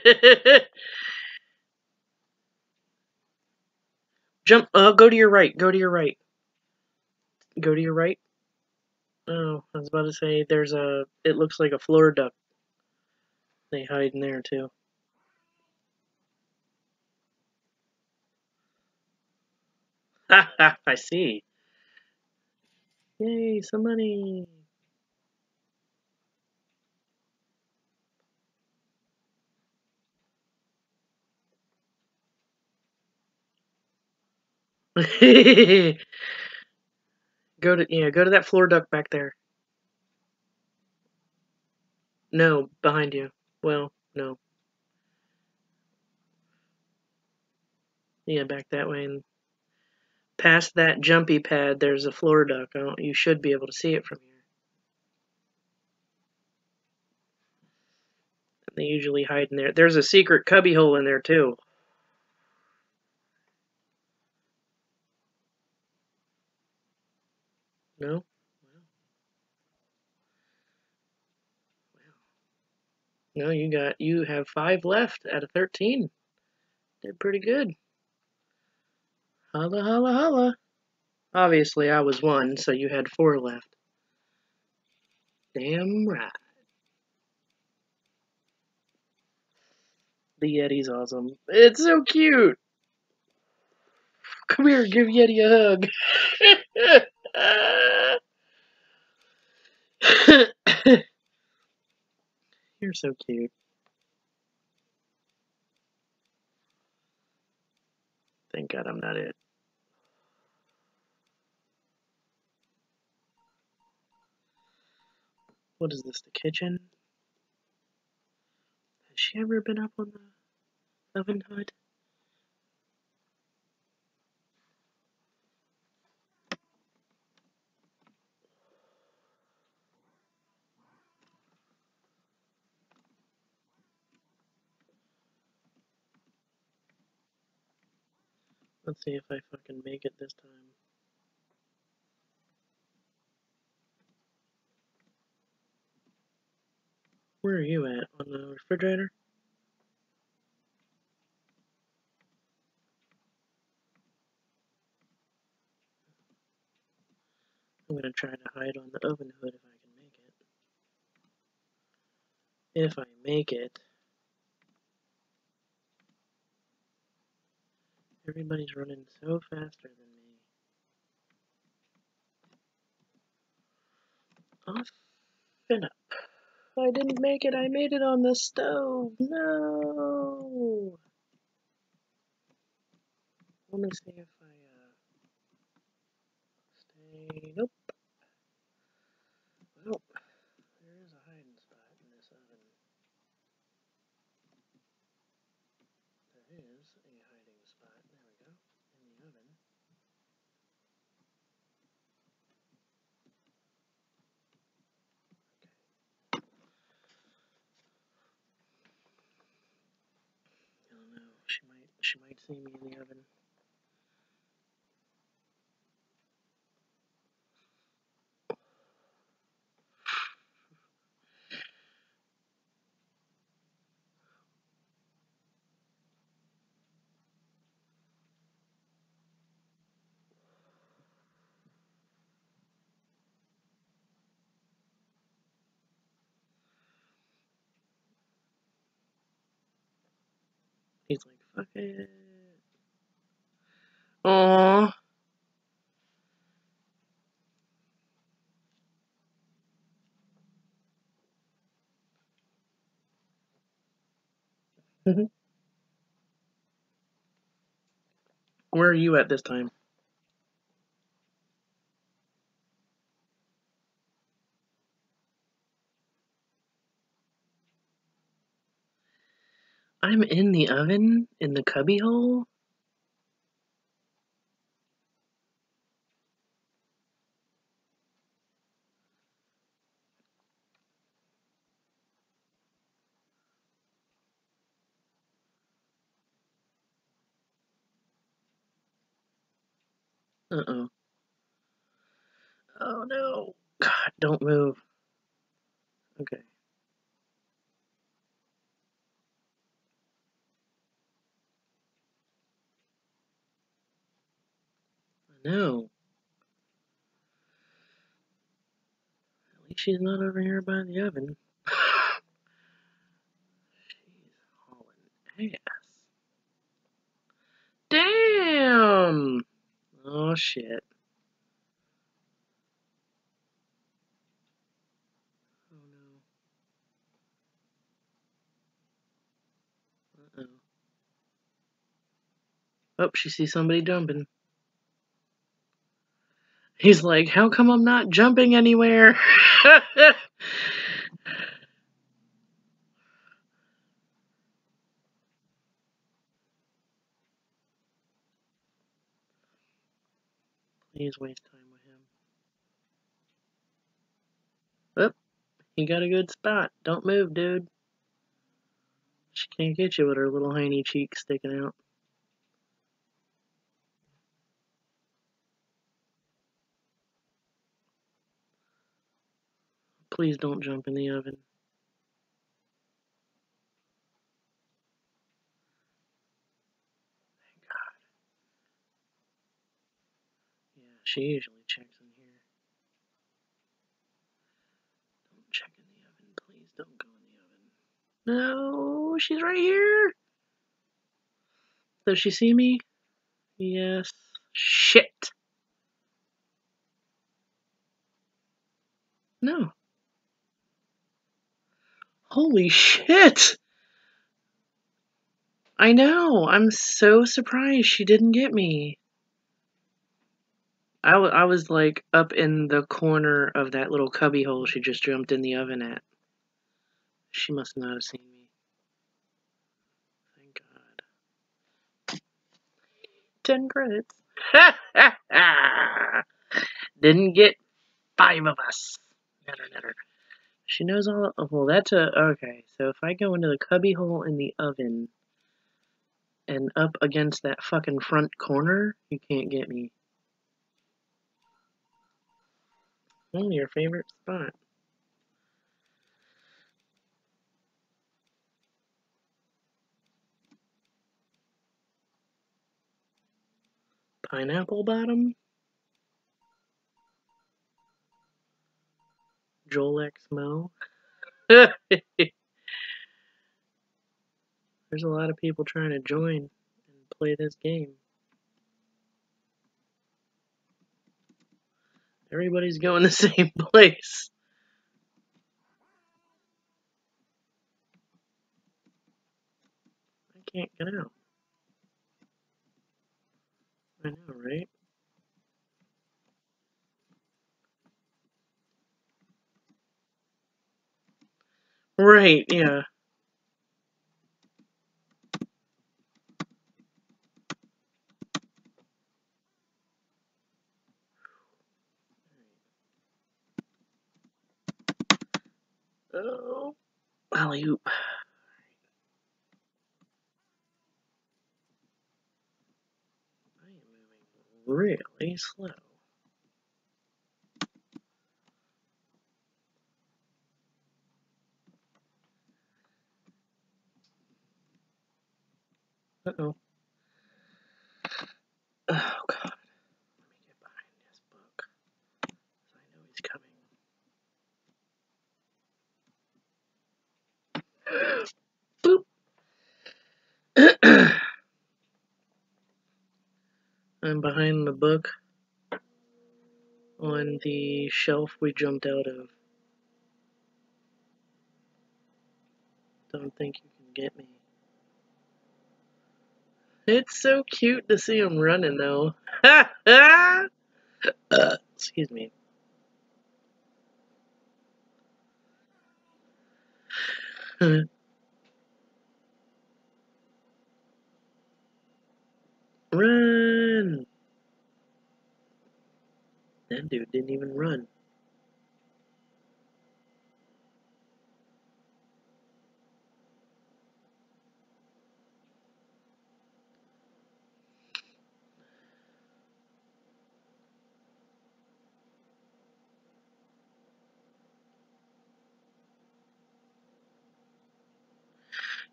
Jump. Uh, go to your right. Go to your right. Go to your right. Oh, I was about to say there's a. It looks like a floor duck. They hide in there too. Ha ha! I see. Yay! Some money. go to yeah, go to that floor duck back there. No, behind you. Well, no. Yeah, back that way and past that jumpy pad there's a floor duck. you should be able to see it from here. They usually hide in there. There's a secret cubby hole in there too. No? No, you got you have five left out of thirteen. Did pretty good. Holla holla holla. Obviously I was one, so you had four left. Damn right. The Yeti's awesome. It's so cute. Come here, give Yeti a hug. You're so cute. Thank God I'm not it. What is this, the kitchen? Has she ever been up on the oven hood? Let's see if I fucking make it this time. Where are you at? On the refrigerator? I'm gonna try to hide on the oven hood if I can make it. If I make it. Everybody's running so faster than me. Off and up. I didn't make it, I made it on the stove. No! Let me see if I, uh, stay, nope. Well, there is a hiding spot in this oven. There is a hiding spot, there we go, in the oven. I don't know, she might, see me in the oven. He's like, fuck it. Aww. Where are you at this time? I'm in the oven? In the cubby hole? Uh-oh. Oh no. God, don't move. Okay. Know. At least she's not over here by the oven. she's hauling ass. Damn! Oh shit. Oh no. Oh, she sees somebody jumping. He's like, how come I'm not jumping anywhere? Please waste time with him. Oh, you got a good spot. Don't move, dude. She can't get you with her little hiney cheeks sticking out. Please don't jump in the oven. Thank God. Yeah, she usually checks in here. Don't check in the oven. Please don't go in the oven. No, she's right here. Does she see me? Yes. Shit. No. Holy shit! I know. I'm so surprised she didn't get me. I, I was like up in the corner of that little cubby hole she just jumped in the oven at. She must not have seen me. Thank God. 10 credits. Didn't get five of us. Netter, netter. She knows all. Oh, well, that's a. Okay, so if I go into the cubby hole in the oven and up against that fucking front corner, you can't get me. Oh, your favorite spot. Pineapple Bottom? Joel X Mo? There's a lot of people trying to join and play this game. Everybody's going the same place. I can't get out. I know, right? Right, yeah. Oh, alley oop. I am moving really slow. Uh oh. Oh god. Let me get behind this book. 'cause I know he's coming. Boop. I'm behind the book on the shelf we jumped out of. Don't think you can get me. It's so cute to see him running though. uh, excuse me. Run! That dude didn't even run.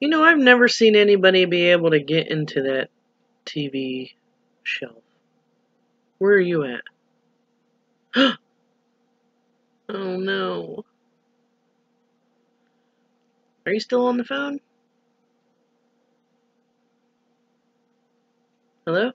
You know, I've never seen anybody be able to get into that TV shelf. Where are you at? oh no. Are you still on the phone? Hello?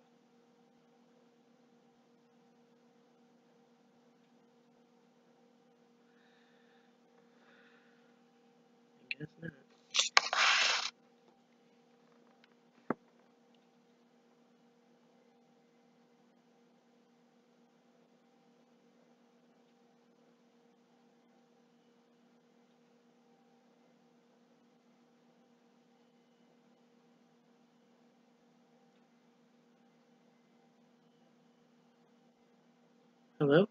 Hello?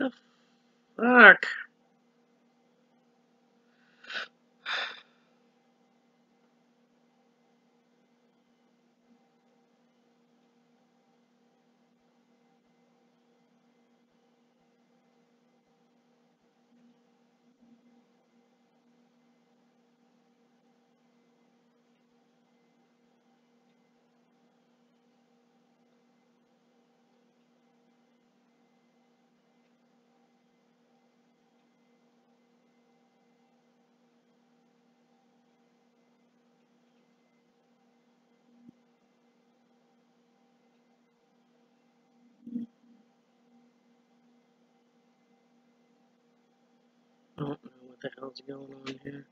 The fuck? The hell's going on here.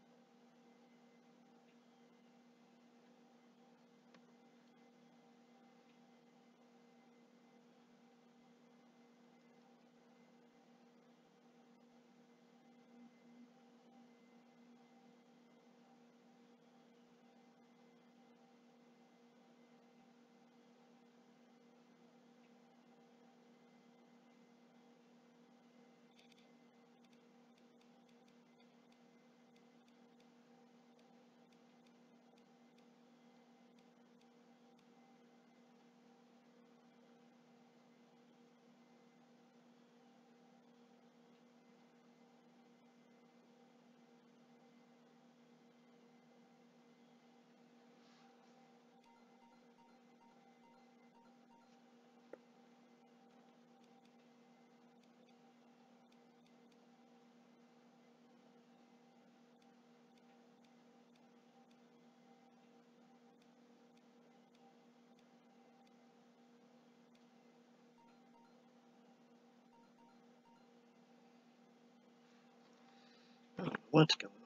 I don't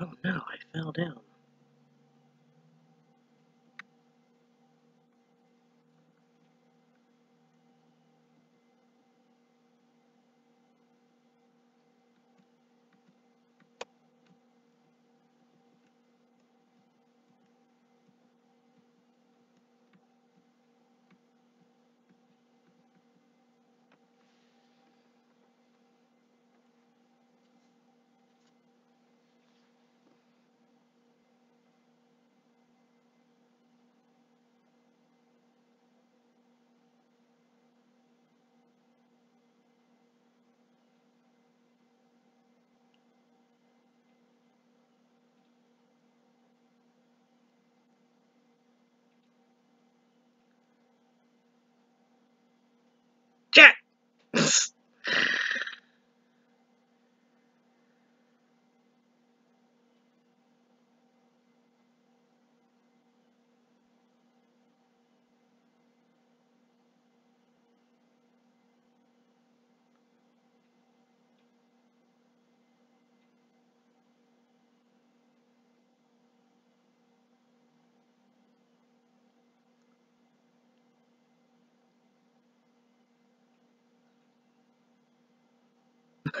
Oh no, I fell down.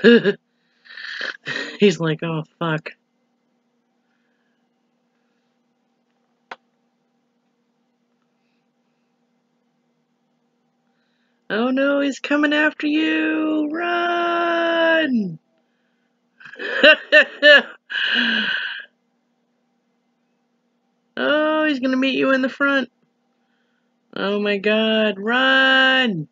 He's like, oh fuck. Oh no, he's coming after you! Run! oh, he's gonna meet you in the front. Oh my god, run!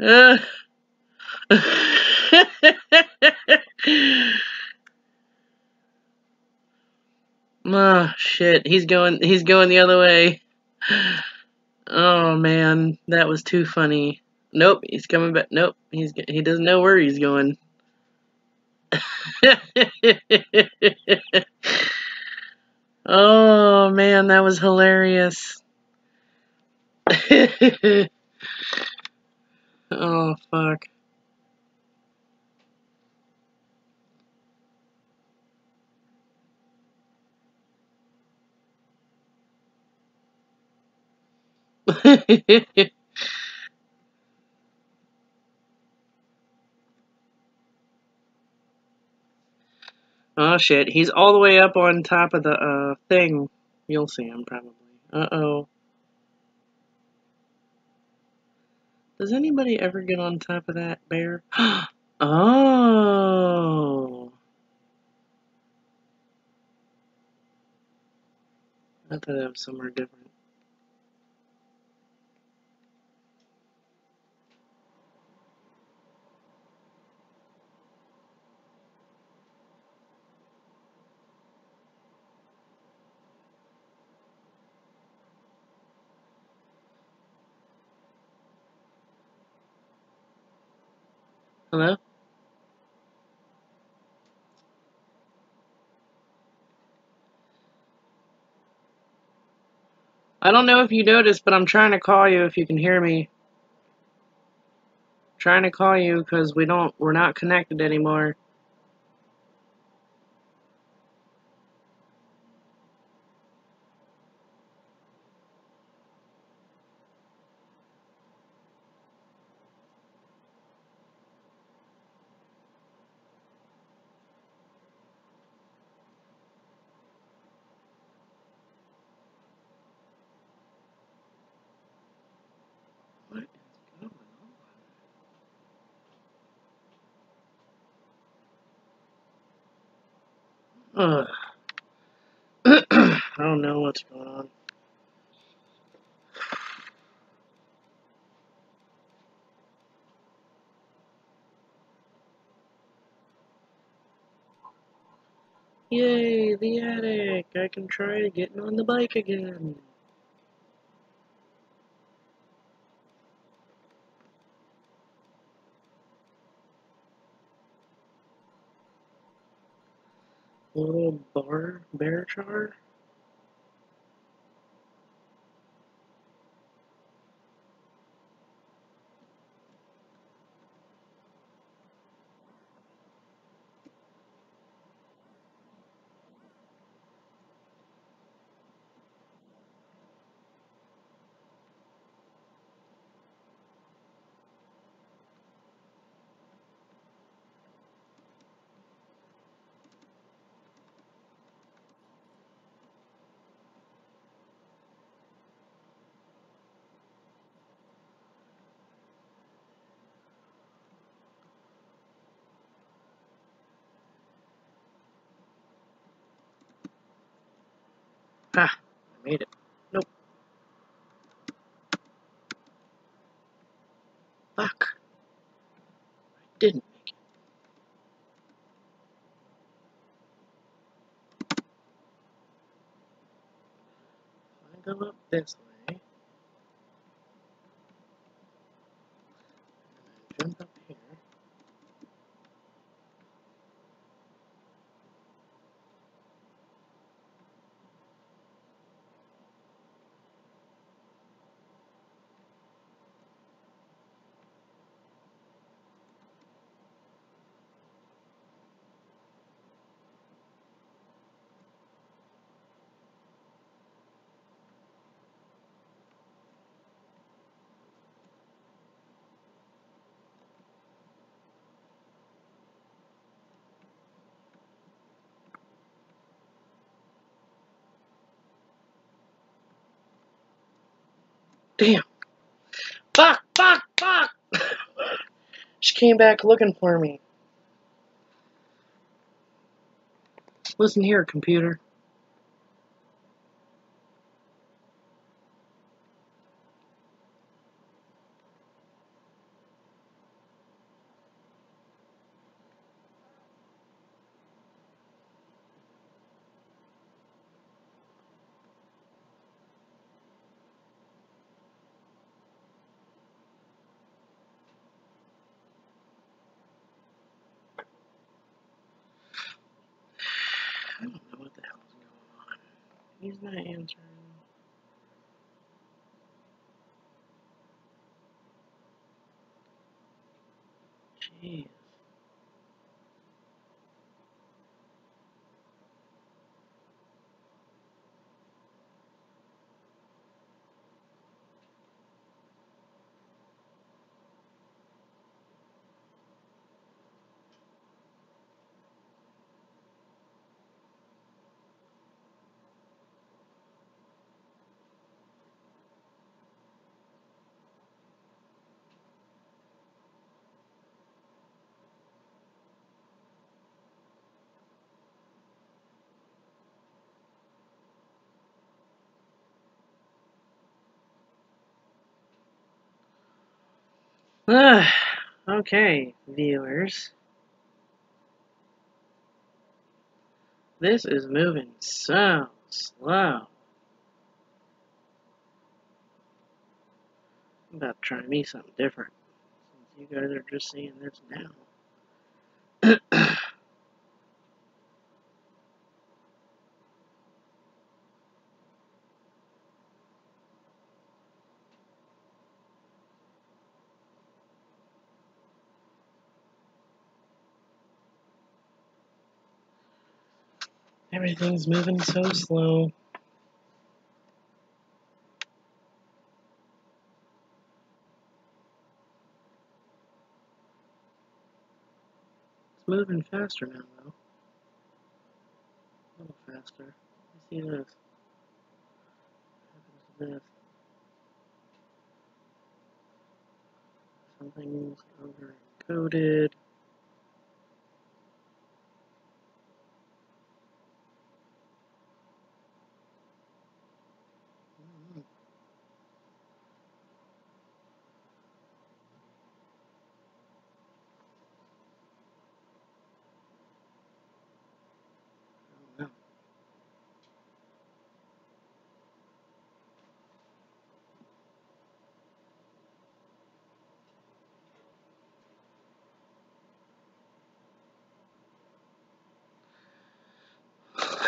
Uh. oh shit, he's going he's going the other way. Oh man, that was too funny. Nope, he's coming back. Nope, he's he doesn't know where he's going. oh man, that was hilarious. Oh fuck. oh shit, he's all the way up on top of the uh thing. You'll see him probably. Uh oh. Does anybody ever get on top of that bear? oh. I thought that was somewhere different. Hello? I don't know if you noticed, but I'm trying to call you if you can hear me. trying to call you because we don't we're not connected anymore. What is going on? Ugh. I going on. Yay, the attic! I can try getting on the bike again. Little bar bear char? Ha! I made it. Nope. Fuck. I didn't make it. If I go up this way, and jump up here. Damn. Fuck, fuck, fuck! she came back looking for me. Listen here, computer. Okay, viewers. This is moving so slow. I'm about to try me something different. Since you guys are just seeing this now. Everything's moving so slow. It's moving faster now, though. A little faster. See this? What happens to this? Something's over encoded. Mm, I don't know.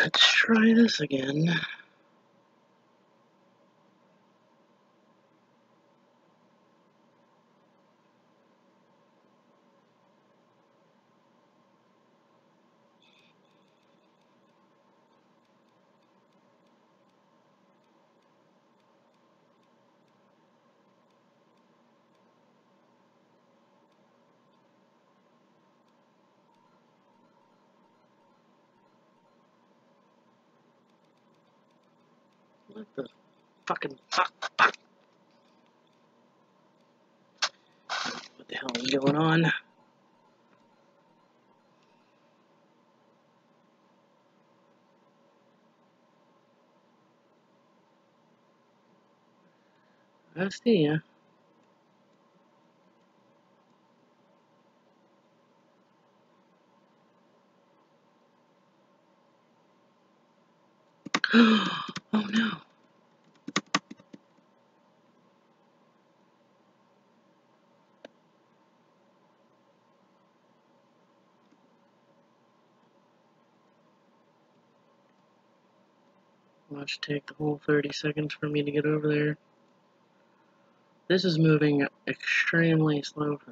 Let's try this again. What the fucking fuck, fuck? What the hell is going on? I see ya. oh no. It take the whole 30 seconds for me to get over there. This is moving extremely slow for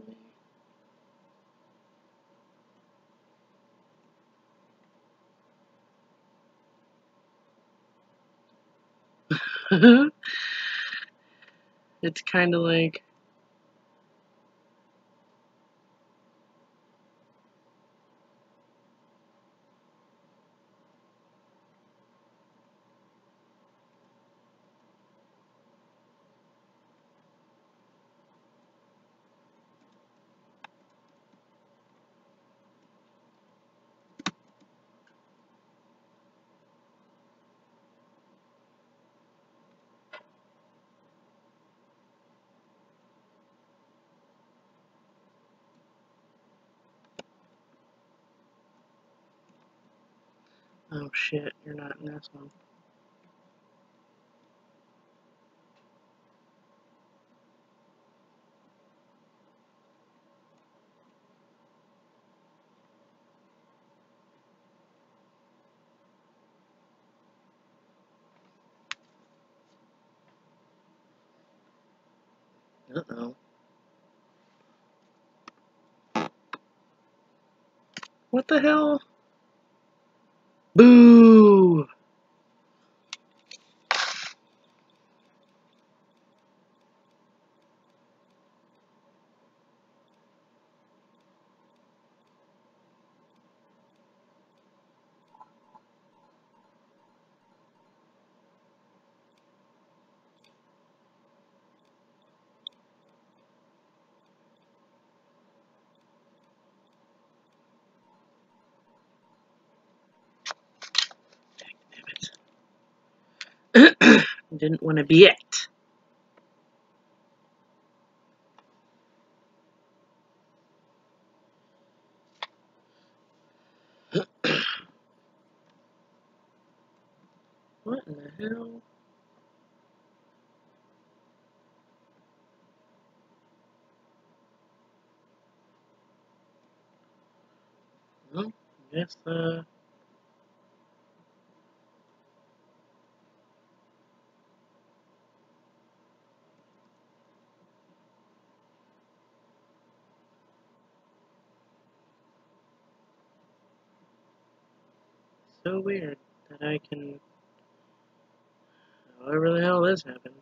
me. it's kind of like Oh shit, you're not in this one. Uh oh. What the hell? didn't want to be it. what in the hell? Well, I guess, uh... Weird that I can... However the hell this happened.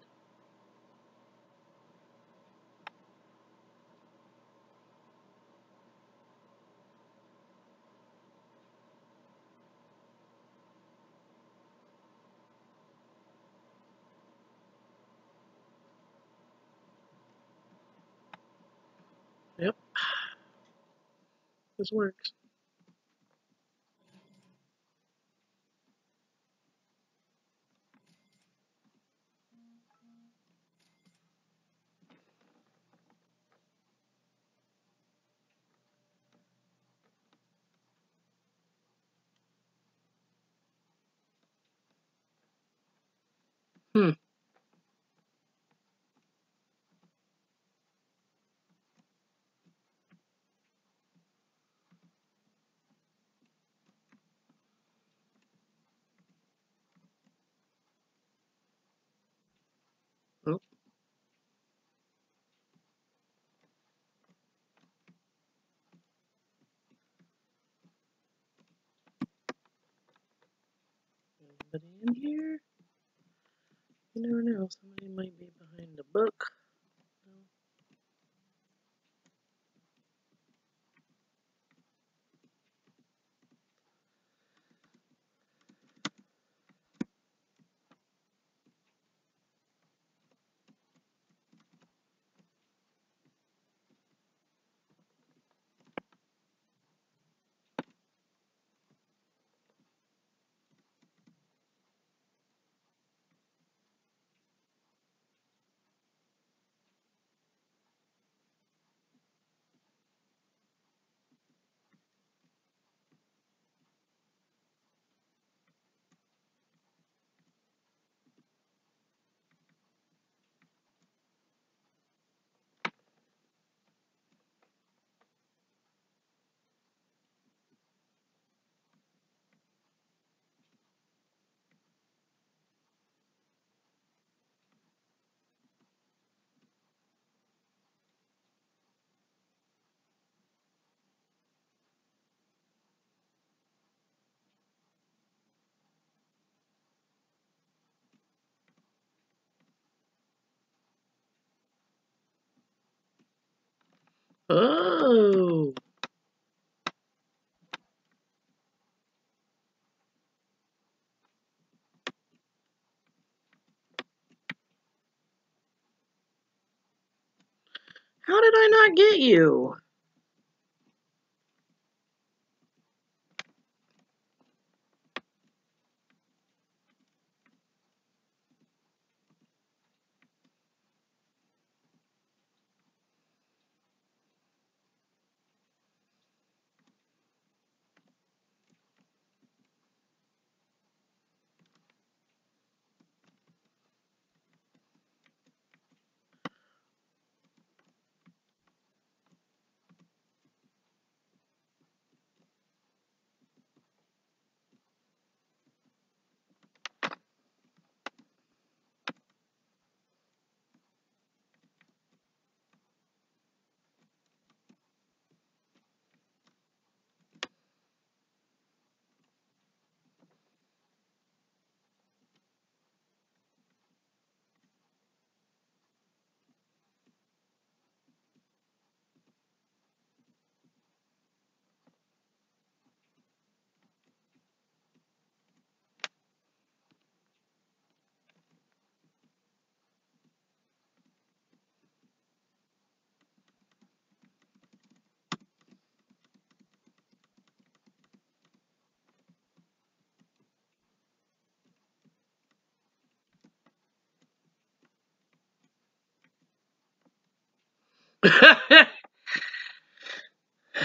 Yep. This works. Anybody in here? You never know. Somebody might be behind a book. Oh! How did I not get you?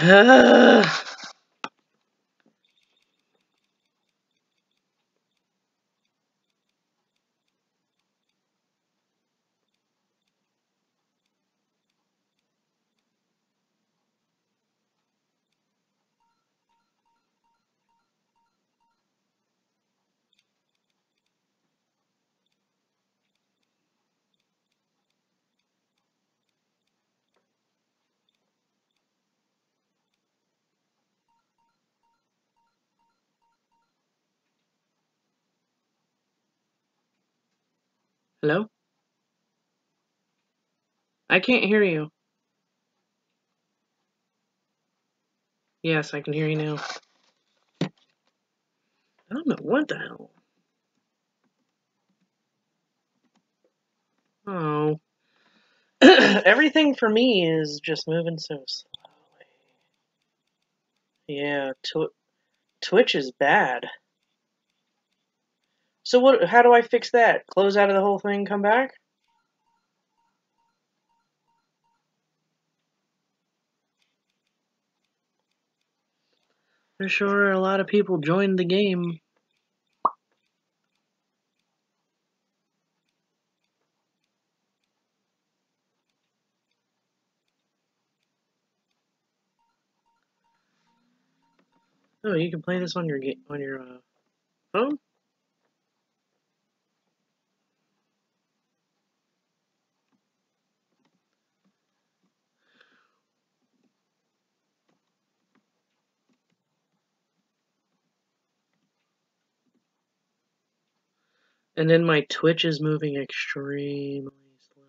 uh. Hello? I can't hear you. Yes, I can hear you now. I don't know what the hell. Oh. Everything for me is just moving so slowly. Yeah, tw Twitch is bad. So what? How do I fix that? Close out of the whole thing, come back? For sure, a lot of people joined the game. Oh, you can play this on your on your uh, phone. And then my Twitch is moving extremely slow.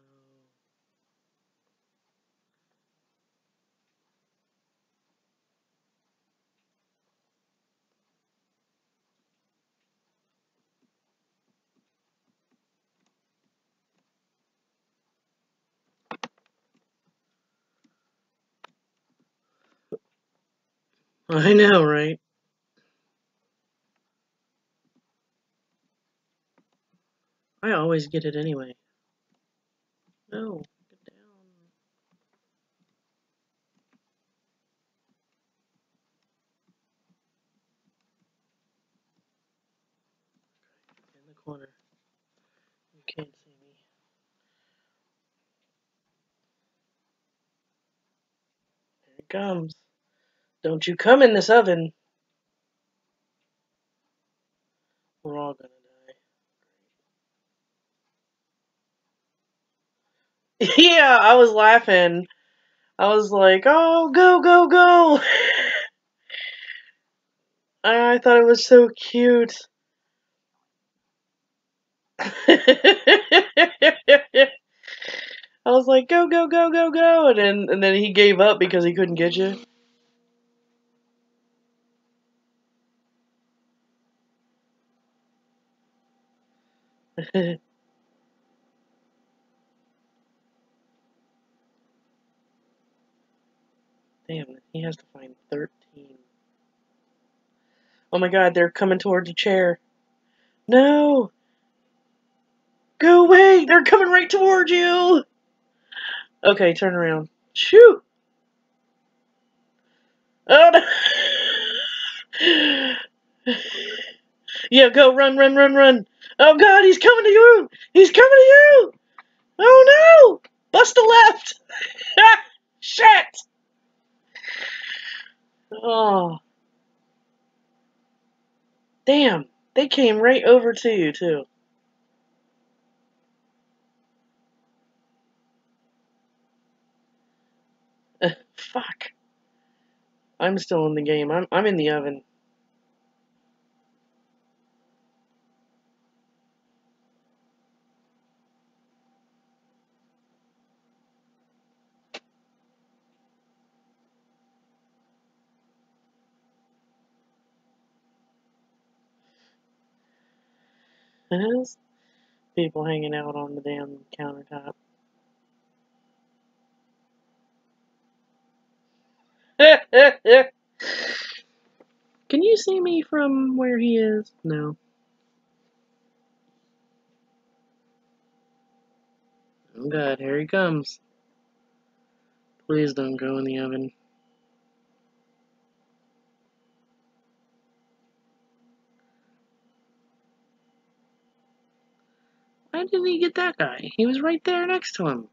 I know, right? I always get it anyway. No, get down. In the corner. You can't see me. Here it comes. Don't you come in this oven. We're all gonna die. yeah, I was laughing. I was like, oh, go, go, go. I thought it was so cute. I was like, go, go, go, go, go, and then and then he gave up because he couldn't get you. Damn, he has to find thirteen. Oh my god, they're coming towards the chair. No! Go away! They're coming right towards you! Okay, turn around. Shoot! Oh no! yeah, go, run, run, run, run! Oh god, he's coming to you! He's coming to you! Oh no! Bust the left! Shit! Oh. Damn, they came right over to you, too. Fuck. I'm still in the game. I'm I'm in the oven. There's people hanging out on the damn countertop. Can you see me from where he is? No. Oh god, here he comes. Please don't go in the oven. Why didn't he get that guy? He was right there next to him.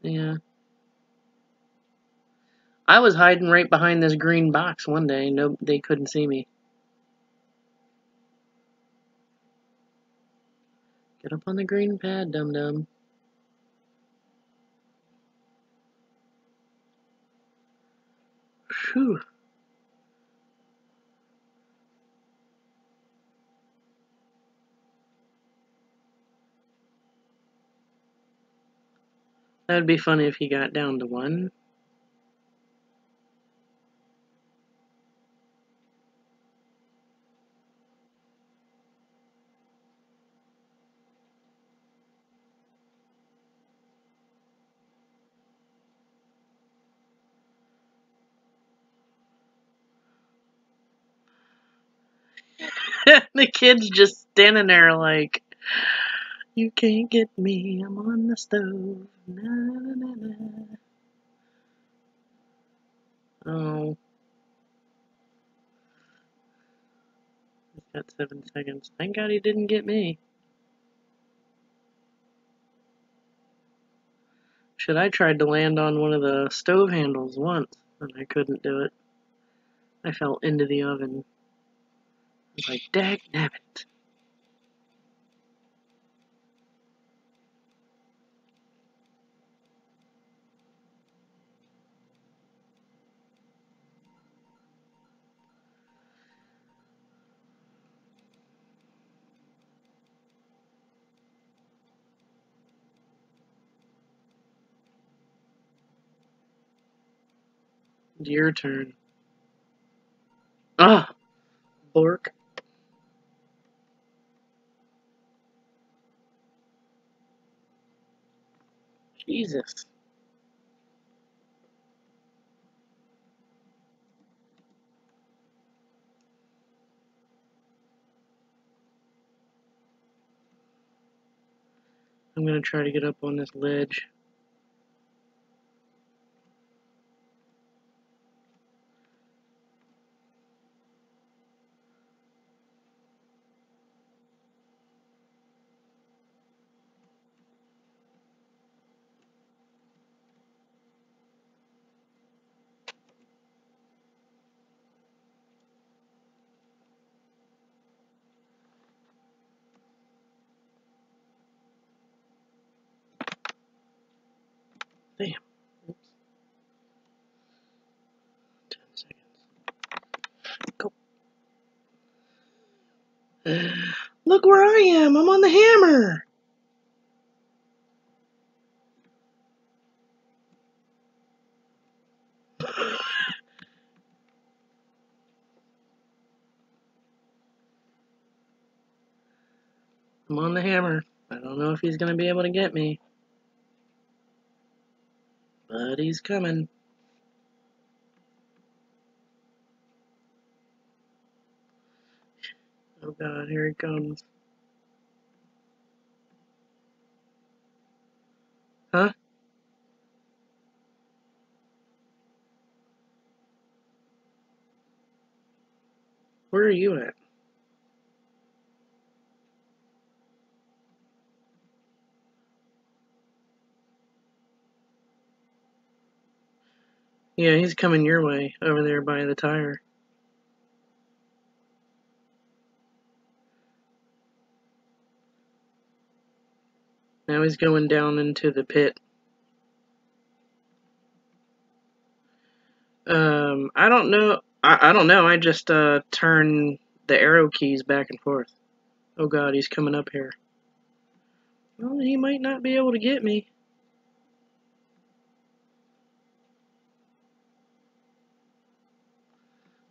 Yeah. I was hiding right behind this green box one day. No, they couldn't see me. Get up on the green pad, dum dum Whew. That would be funny if he got down to one. the kid's just standing there like, you can't get me, I'm on the stove. Na, na, na. Oh. He's got seven seconds. Thank God he didn't get me. Should I tried to land on one of the stove handles once, and I couldn't do it. I fell into the oven. I was like, dag nabbit. Your turn. Ah! Bork. Jesus. I'm gonna try to get up on this ledge. Look where I am. I'm on the hammer. I'm on the hammer. I don't know if he's gonna be able to get me. But he's coming. Oh god, here he comes. Huh? Where are you at? Yeah, he's coming your way over there by the tire. Now he's going down into the pit. Um, I don't know. I, I don't know. I just uh turn the arrow keys back and forth. Oh god, he's coming up here. Well, he might not be able to get me.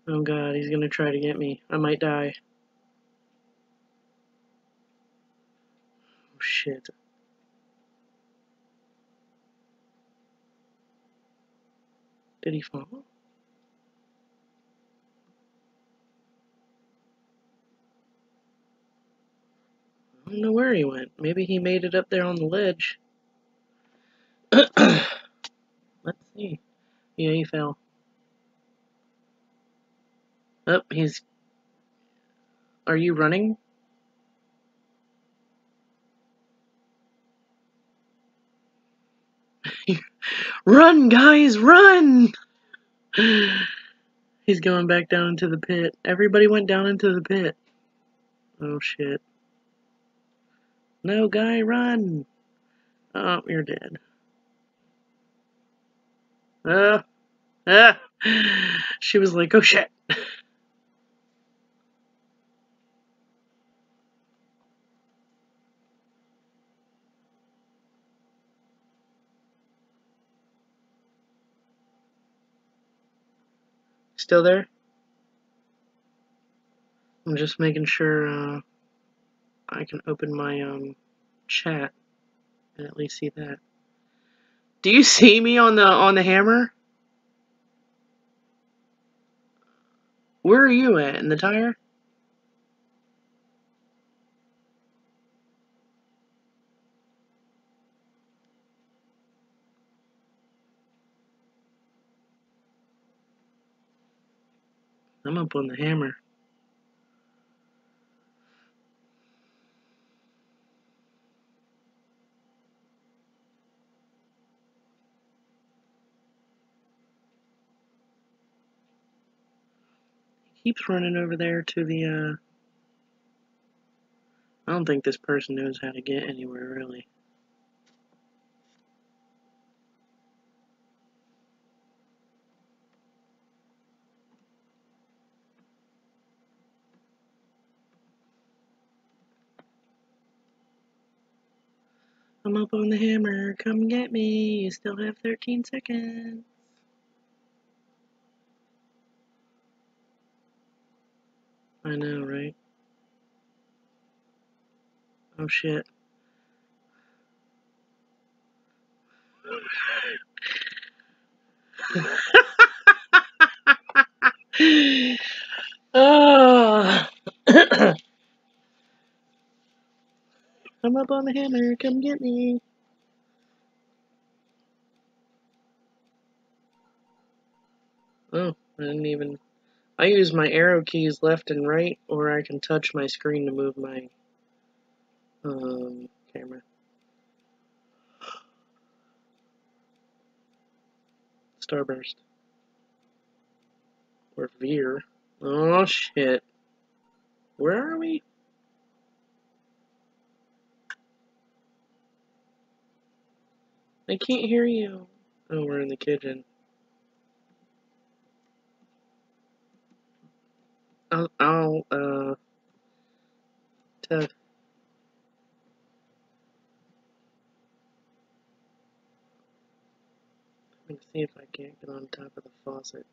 Oh god, he's gonna try to get me. I might die. Oh shit. Did he fall? I don't know where he went. Maybe he made it up there on the ledge. Let's see. Yeah, he fell. Oh, he's... Are you running? Run, guys, run! He's going back down into the pit. Everybody went down into the pit. Oh, shit. No, guy, run! Oh, you're dead. Oh, ah! She was like, oh shit. Still there? I'm just making sure uh, I can open my um, chat and at least see that. Do you see me on the on the hammer? Where are you at in the tire? I'm up on the hammer. He keeps running over there to the, uh... I don't think this person knows how to get anywhere, really. I'm up on the hammer, come get me, you still have 13 seconds. I know, right? Oh shit. oh. I'm up on the hammer, come get me. Oh, I didn't even... I use my arrow keys left and right, or I can touch my screen to move my um, camera. Starburst. Or Veer. Oh shit. Where are we? I can't hear you. Oh, we're in the kitchen. I'll, I'll uh, to I'm gonna see if I can't get on top of the faucet.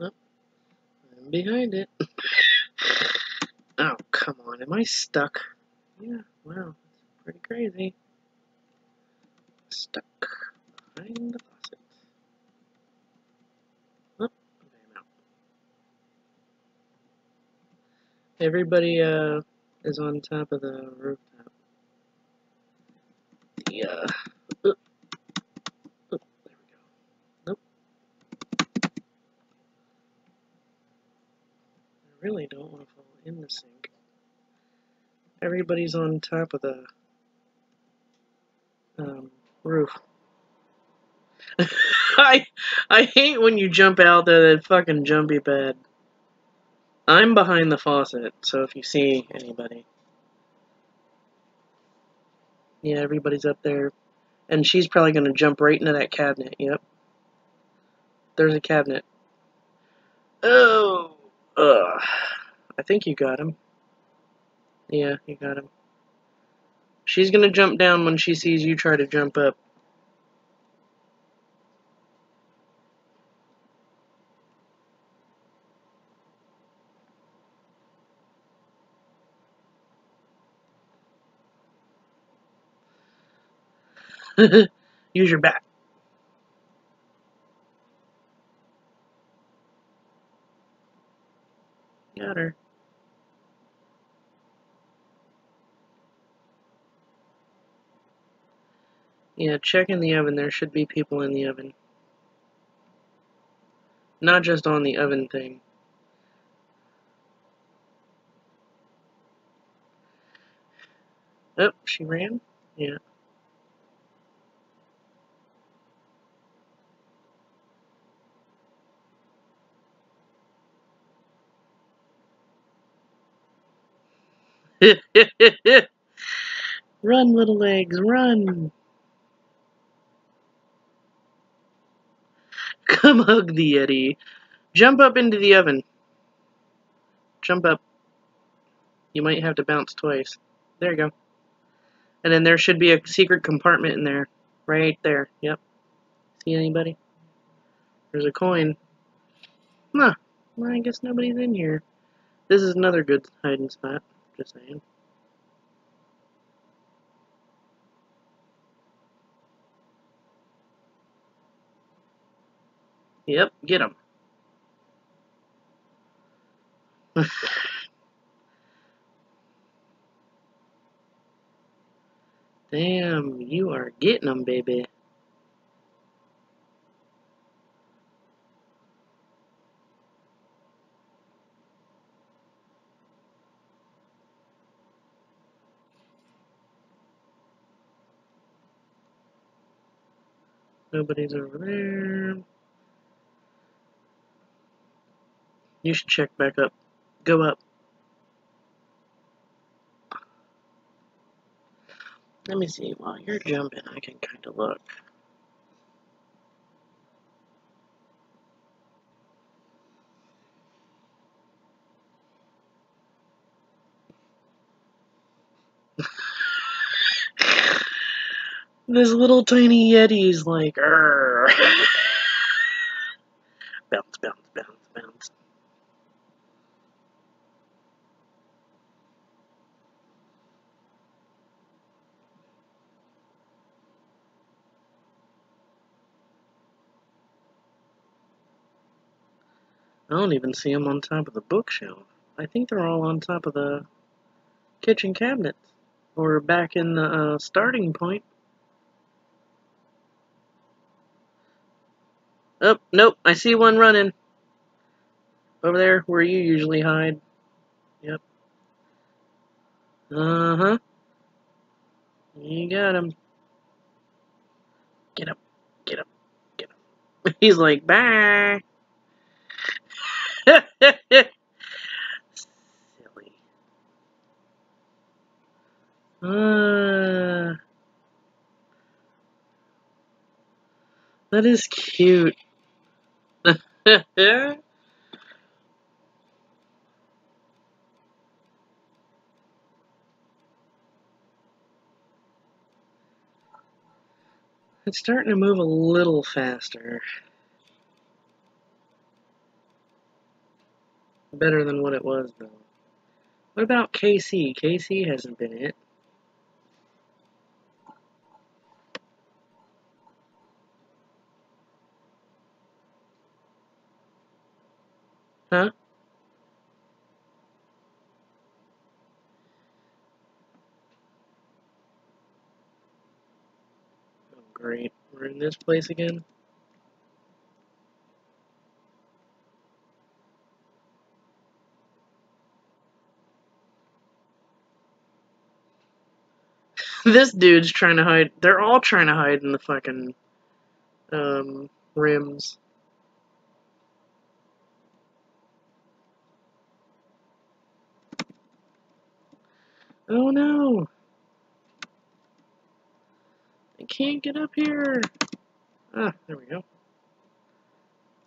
Oh, I'm behind it. oh, come on, am I stuck? Yeah, wow, it's pretty crazy. Stuck behind the faucet. Oh, I'm out. Everybody uh, is on top of the rooftop. The, uh, oop, oop, there we go. Nope. I really don't want to fall in the sink. Everybody's on top of the um, roof. I I hate when you jump out there that fucking jumpy bed. I'm behind the faucet, so if you see anybody. Yeah, everybody's up there. And she's probably gonna jump right into that cabinet, yep. There's a cabinet. Oh ugh. I think you got him. Yeah, you got him. She's gonna jump down when she sees you try to jump up. Use your bat. Yeah, check in the oven. There should be people in the oven. Not just on the oven thing. Oh, she ran? Yeah. run, little legs, run! Come hug the Yeti. Jump up into the oven. Jump up. You might have to bounce twice. There you go. And then there should be a secret compartment in there. Right there. Yep. See anybody? There's a coin. Huh. Well, I guess nobody's in here. This is another good hiding spot. Just. Yep, get him. Damn, you are getting them, baby. Nobody's over there. You should check back up. Go up. Let me see. While you're jumping, I can kind of look. This little tiny Yeti's like, bounce, bounce, bounce, bounce. I don't even see them on top of the bookshelf. I think they're all on top of the kitchen cabinets. Or back in the uh, starting point. Oh, nope, I see one running. Over there, where you usually hide. Yep. Uh-huh. You got him. Get him. Get him. Get him. He's like, bye. Silly. Uh, that is cute. it's starting to move a little faster. Better than what it was, though. What about KC? KC hasn't been it. Huh? Oh, great. We're in this place again? this dude's trying to hide. They're all trying to hide in the fucking um, rims. Oh no! I can't get up here. Ah, there we go.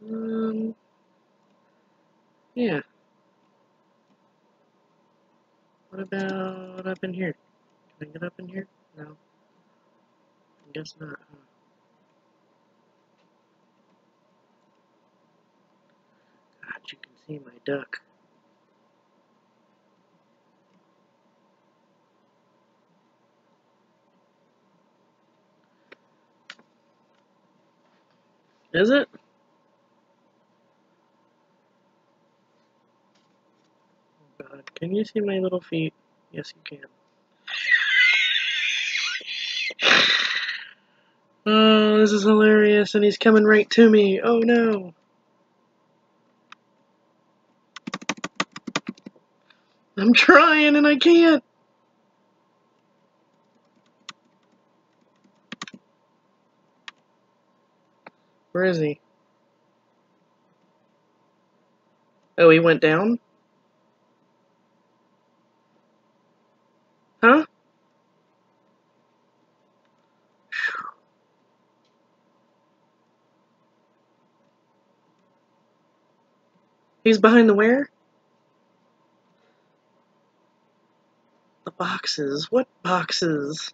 Um, yeah. What about up in here? Can I get up in here? No. I guess not, huh? God, you can see my duck. Is it? Oh God, can you see my little feet? Yes, you can. Oh, this is hilarious, and he's coming right to me. Oh no. I'm trying and I can't. Where is he? Oh, he went down? Huh? He's behind the where? The boxes. What boxes?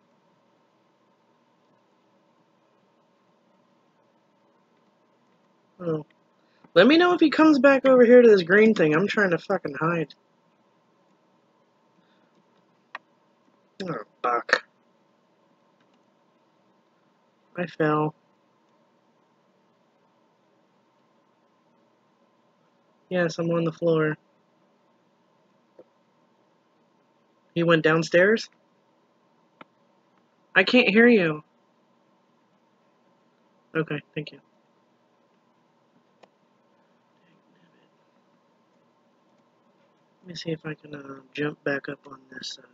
Oh. Let me know if he comes back over here to this green thing. I'm trying to fucking hide. Oh, fuck. I fell. Yes, I'm on the floor. He went downstairs? I can't hear you. Okay, thank you. Me see if I can uh, jump back up on this. Uh...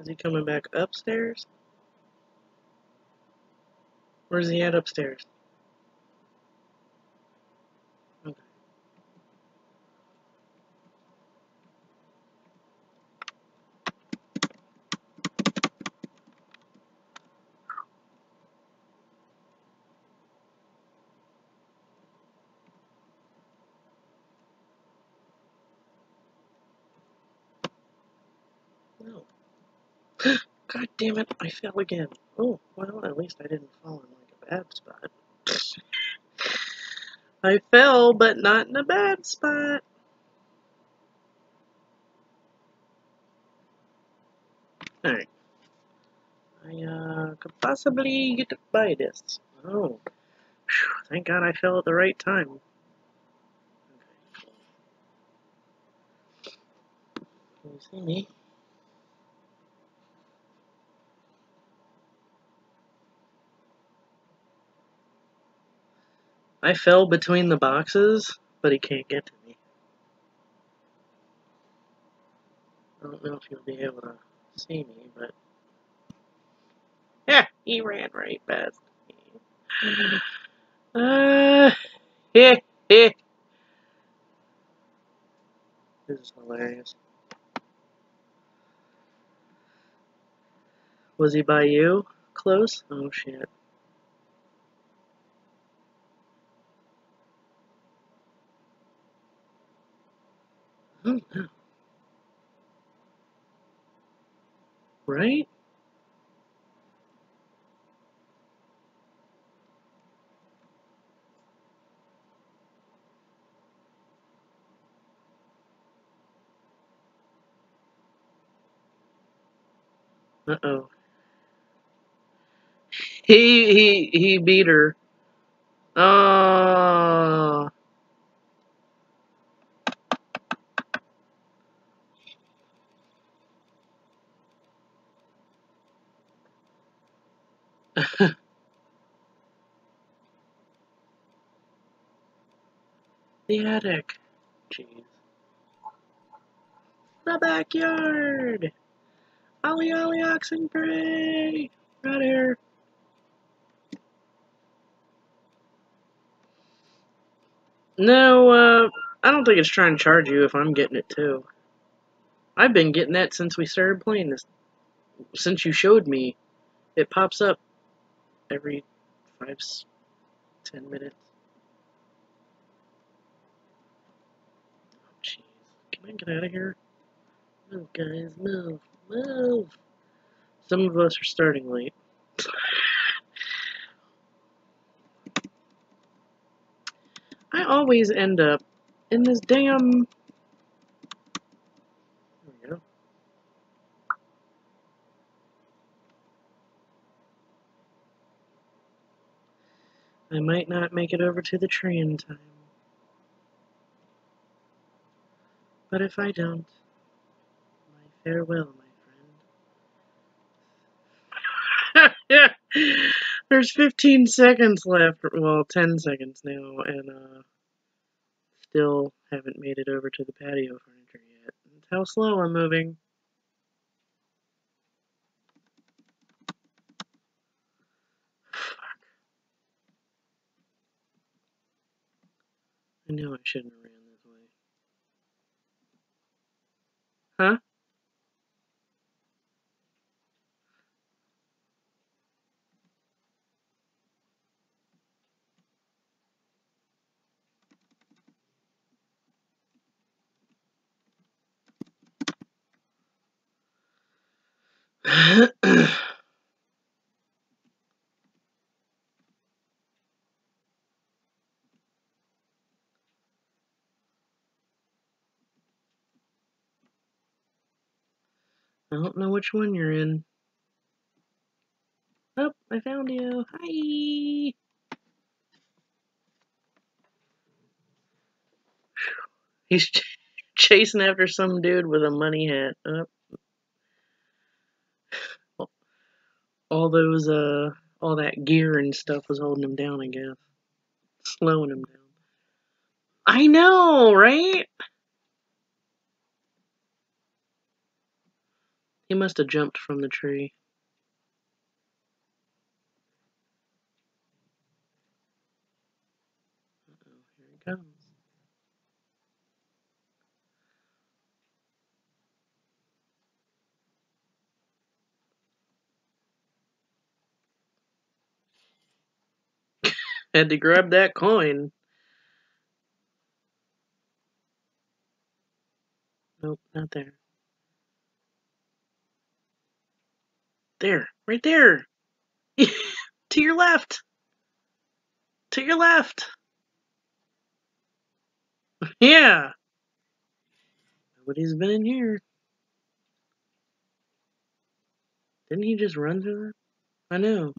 Is he coming back upstairs? Where's he at upstairs? Okay. No. God damn it, I fell again. Oh, well, at least I didn't fall in like a bad spot. I fell, but not in a bad spot. Alright. I, uh, could possibly get to buy this. Oh. Whew, thank God I fell at the right time. Can you see me? I fell between the boxes, but he can't get to me. I don't know if he'll be able to see me, but... Yeah, he ran right past me. Uh, heh, heh. This is hilarious. Was he by you? Close? Oh shit. Right? Uh oh. He he he beat her. Oh. the attic. Jeez. The backyard. Ollie ollie oxen pray. Right here. No, uh, I don't think it's trying to charge you if I'm getting it too. I've been getting that since we started playing this. Since you showed me, it pops up every five, ten minutes. Oh, jeez. Can I get out of here? Move, guys, move, move. Some of us are starting late. I always end up in this damn. There we go. I might not make it over to the tree in time. But if I don't, my farewell, my friend. There's 15 seconds left. Well, 10 seconds now, and uh, still haven't made it over to the patio furniture yet. That's how slow I'm moving. I knew I shouldn't have ran this way. Huh? I don't know which one you're in. Oh, I found you. Hi. He's ch- chasing after some dude with a money hat. Oh. All those, uh, all that gear and stuff was holding him down, I guess. Slowing him down. I know, right? He must have jumped from the tree. Uh-oh, here he comes. Had to grab that coin. Nope, not there. There, right there. to your left. To your left. Yeah. Nobody's been in here. Didn't he just run through that? I know.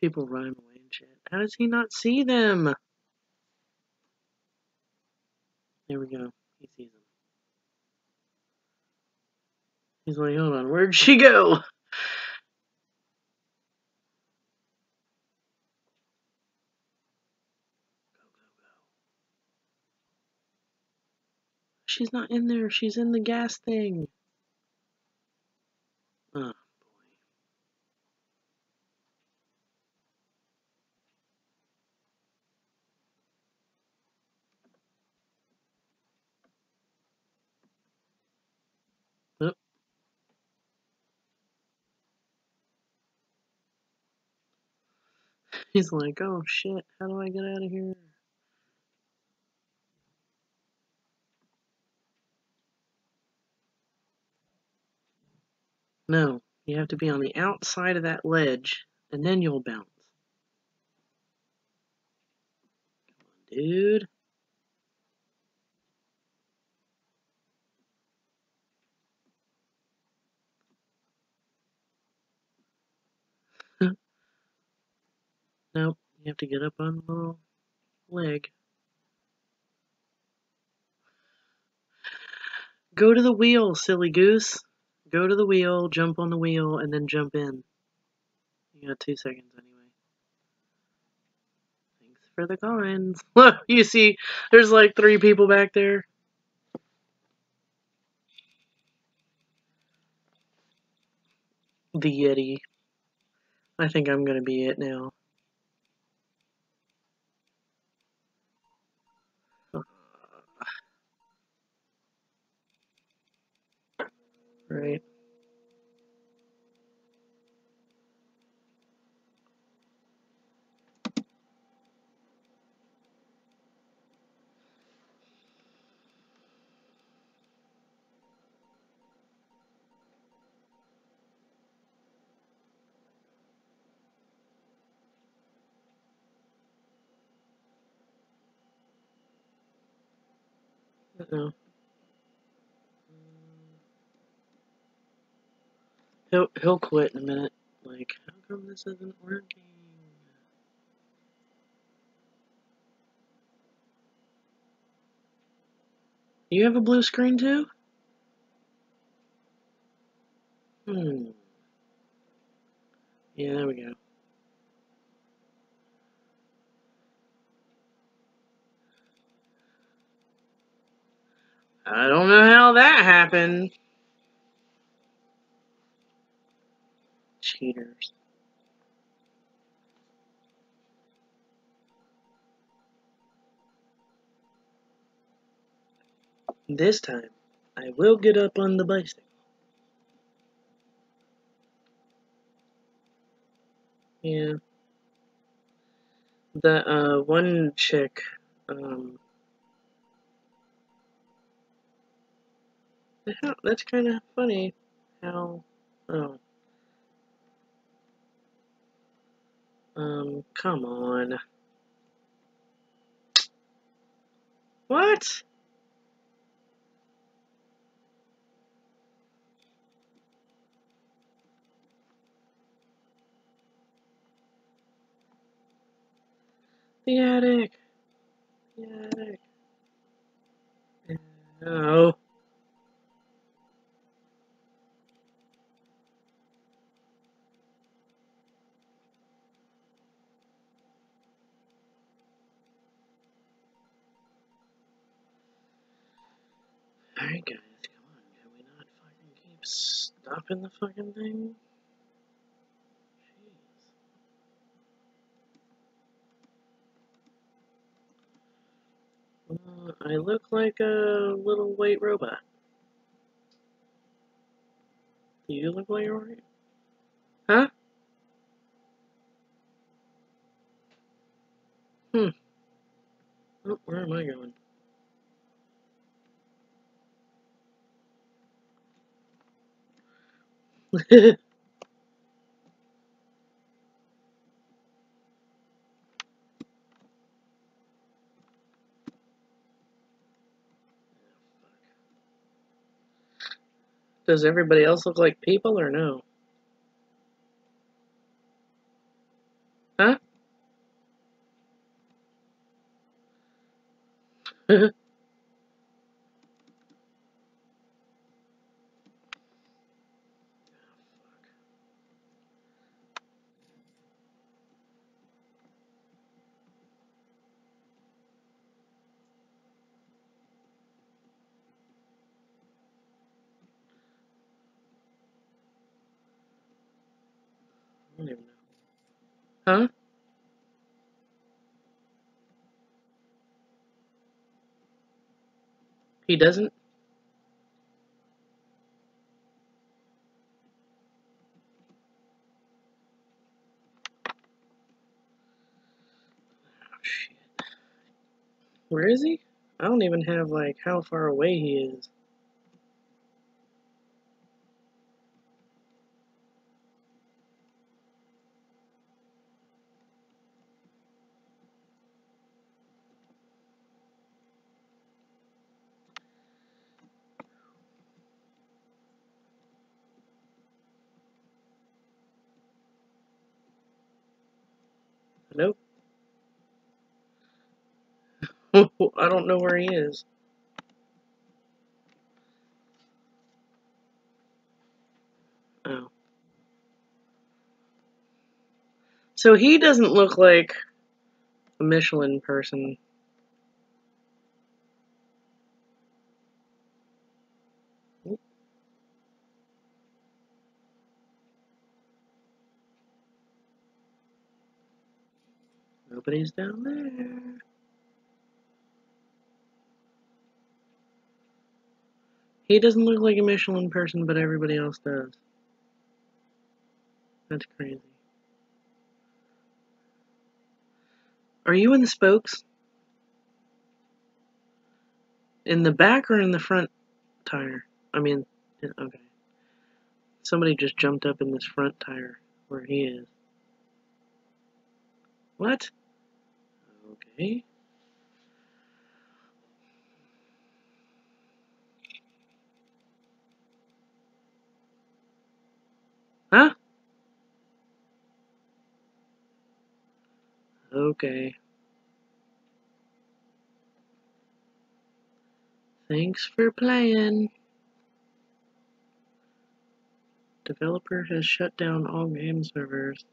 People running away and shit. How does he not see them? There we go. He sees them. He's like, hold on, where'd she go? She's not in there. She's in the gas thing. He's like, oh shit, how do I get out of here? No, you have to be on the outside of that ledge, and then you'll bounce. Come on, dude. Nope, you have to get up on the little leg. Go to the wheel, silly goose. Go to the wheel, jump on the wheel, and then jump in. You got two seconds anyway. Thanks for the coins. Look, you see, there's like three people back there. The Yeti. I think I'm gonna be it now. Right. Uh-oh. He'll he'll quit in a minute. Like, how come this isn't working? You have a blue screen too? Hmm. Yeah, there we go. I don't know how that happened. This time, I will get up on the bicycle. Yeah. The uh, one chick, um, that's kind of funny how, oh. Um, come on. What? The attic. The attic. No. Alright guys, come on, can we not fucking keep stopping the fucking thing? Jeez. Uh, I look like a little white robot. Do you look like a white? Huh? Hmm. Oh, where am I going? Does everybody else look like people or no? Huh? Huh? He doesn't? Oh. Where is he? I don't even have, like, how far away he is. Nope. I don't know where he is. Oh. So he doesn't look like a Michelin person. Nobody's down there. He doesn't look like a Michelin person, but everybody else does. That's crazy. Are you in the spokes? In the back or in the front tire? I mean, okay. Somebody just jumped up in this front tire where he is. What? Okay. Huh? Okay. Thanks for playing. Developer has shut down all game servers.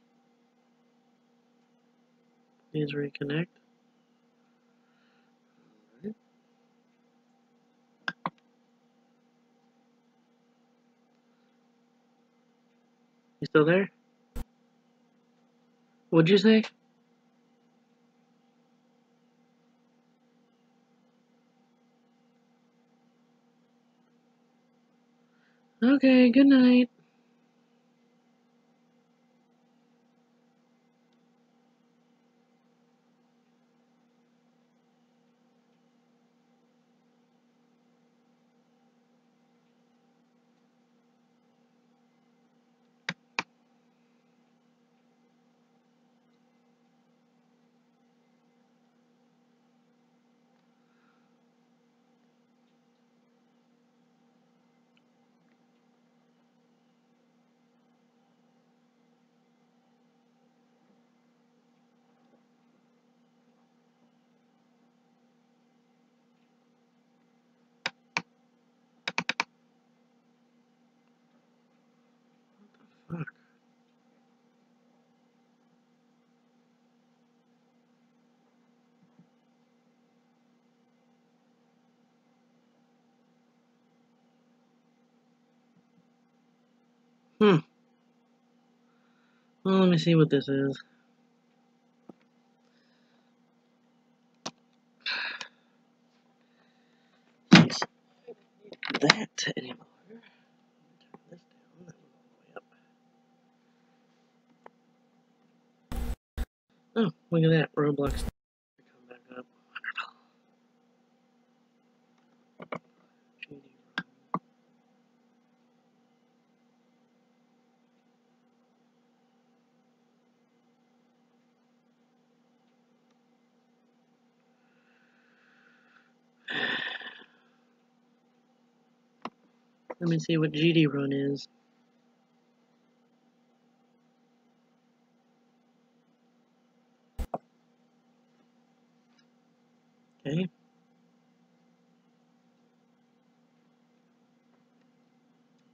Please reconnect. You still there? What'd you say? Okay, good night. Fuck. Hmm. Well, let me see what this is. That anymore. Turn this down. That was all the way up. Oh, look at that. Roblox. Let me see what GD Run is. Okay.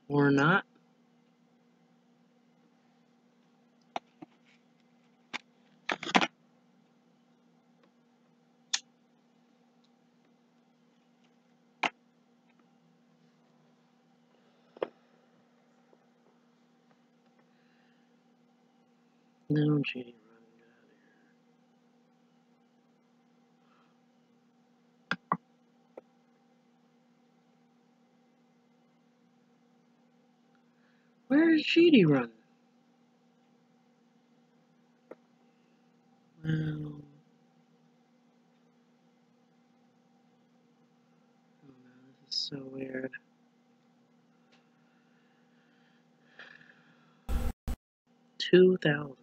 Or not. No GD Run. Out here. Where's GD Run? Well, oh no, this is so weird. Two thousand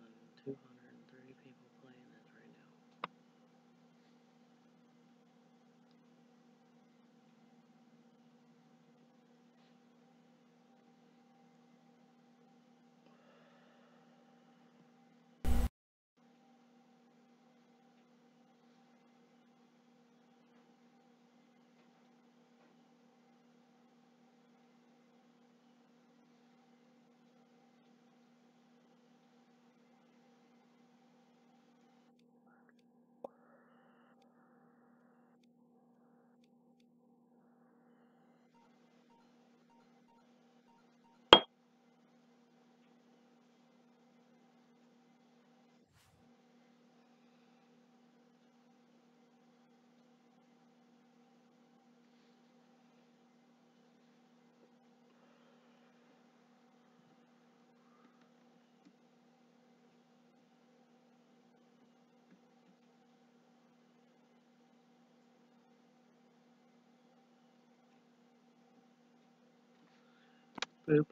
Boop.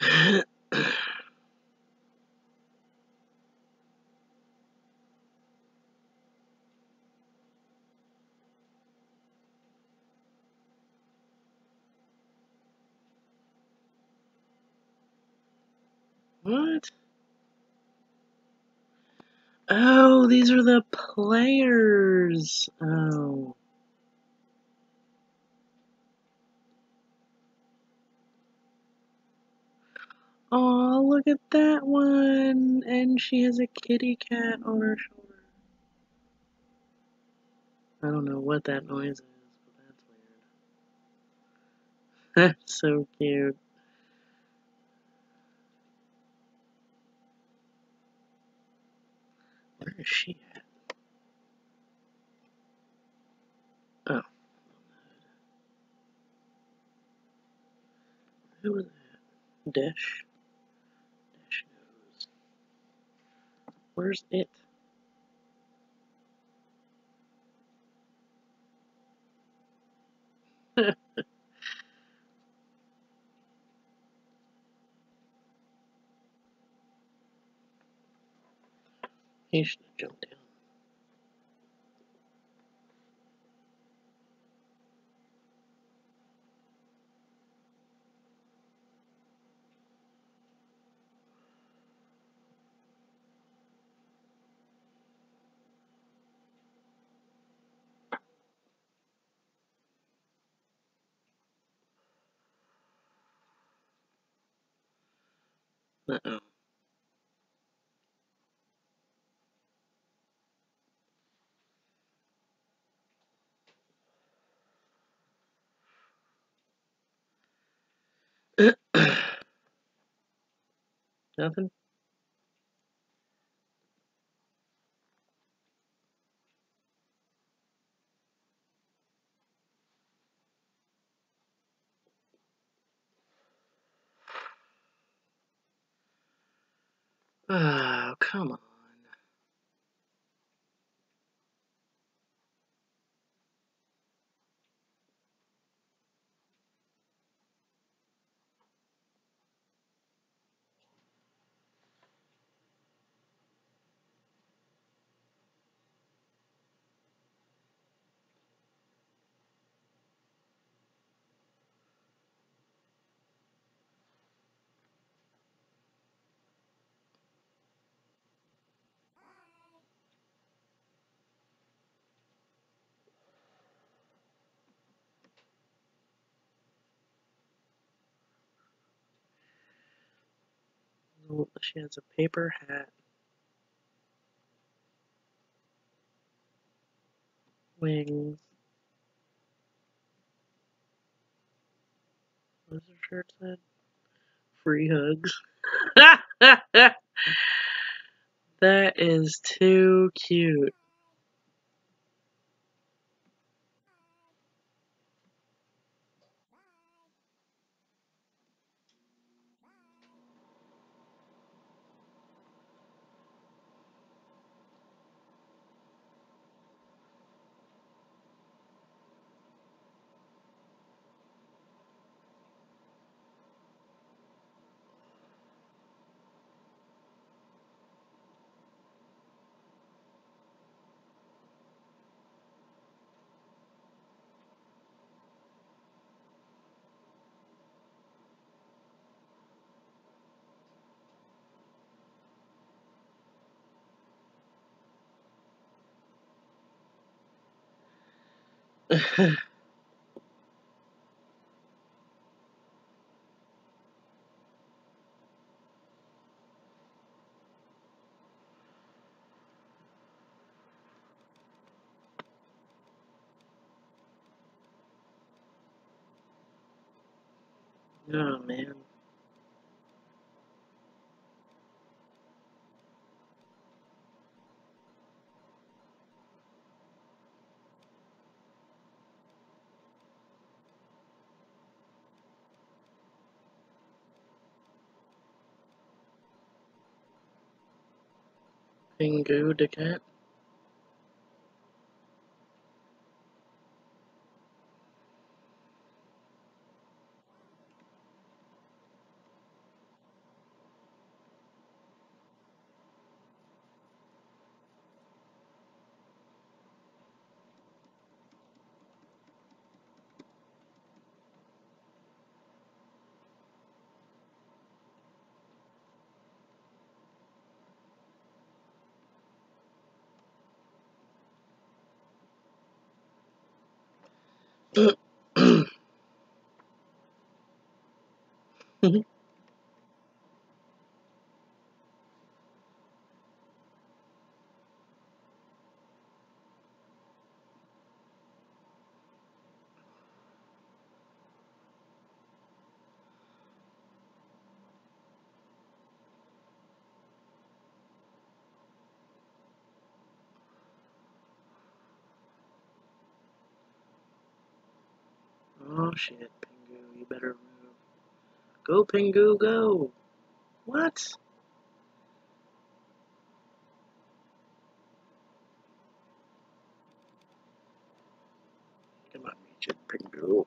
what? Oh, these are the players. Oh. Oh, look at that one. And she has a kitty cat on her shoulder. I don't know what that noise is, but that's weird. That's so cute. Where is she at? Oh. Who was that? Dish? Dish knows. Where's it? He should Nothing? Oh, come on. Oh, She has a paper hat. Wings. What does her shirt said? Free hugs. that is too cute. Man. Pingu Mhm. Oh shit, Pingu, you better Go, Pingu, go! What? Come on, it, Pingu.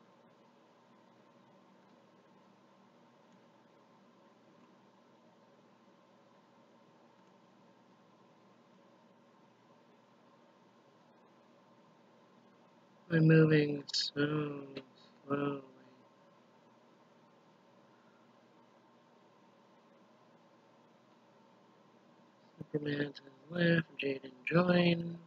I'm moving so slowly. Superman the left, Jaden joined.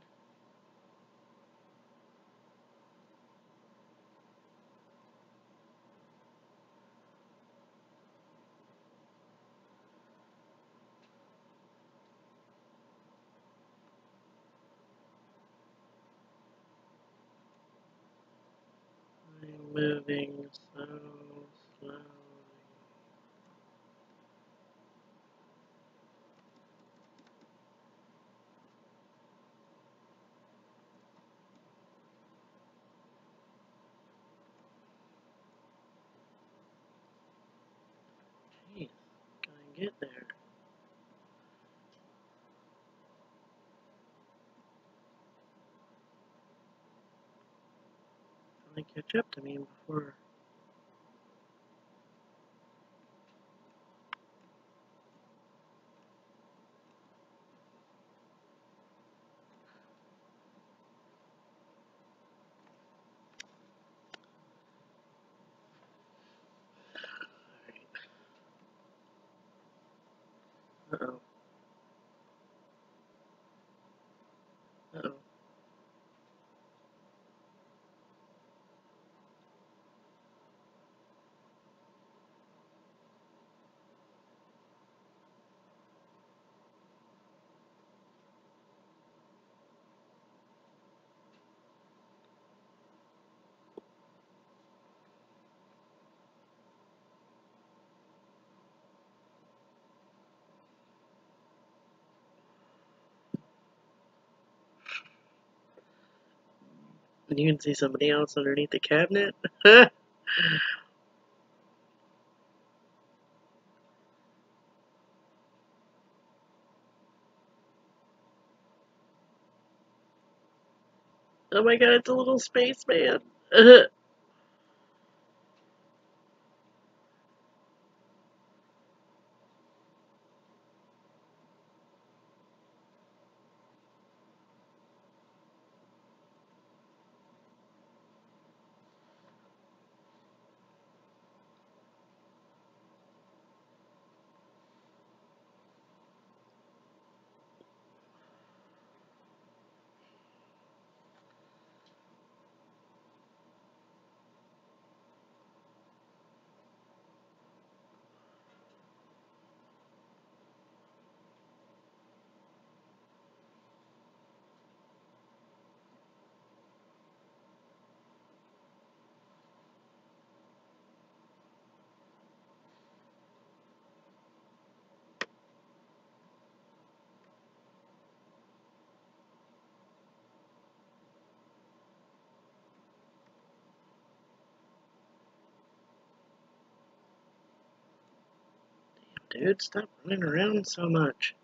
I'm moving so slowly. Jeez, can I get there? Can they catch up to me before? Uh oh. Uh oh. And you can see somebody else underneath the cabinet. oh my god, it's a little spaceman. Dude, stop running around so much.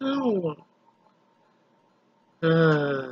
No. Uh,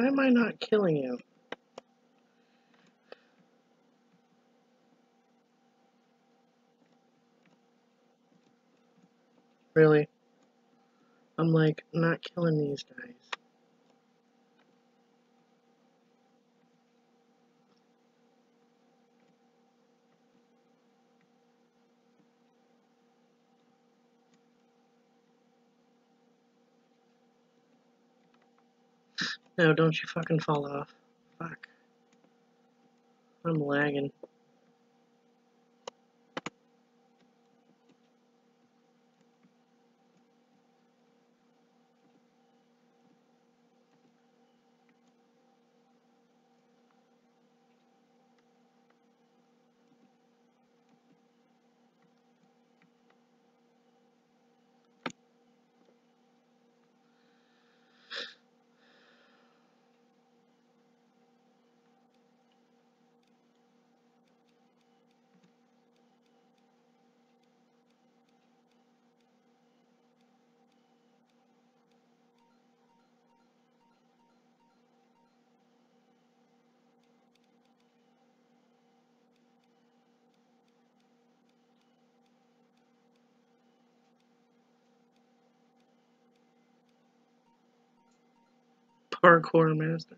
Why am I not killing you? Really? I'm like, not killing these guys. No, don't you fucking fall off. Fuck. I'm lagging. Parkour master.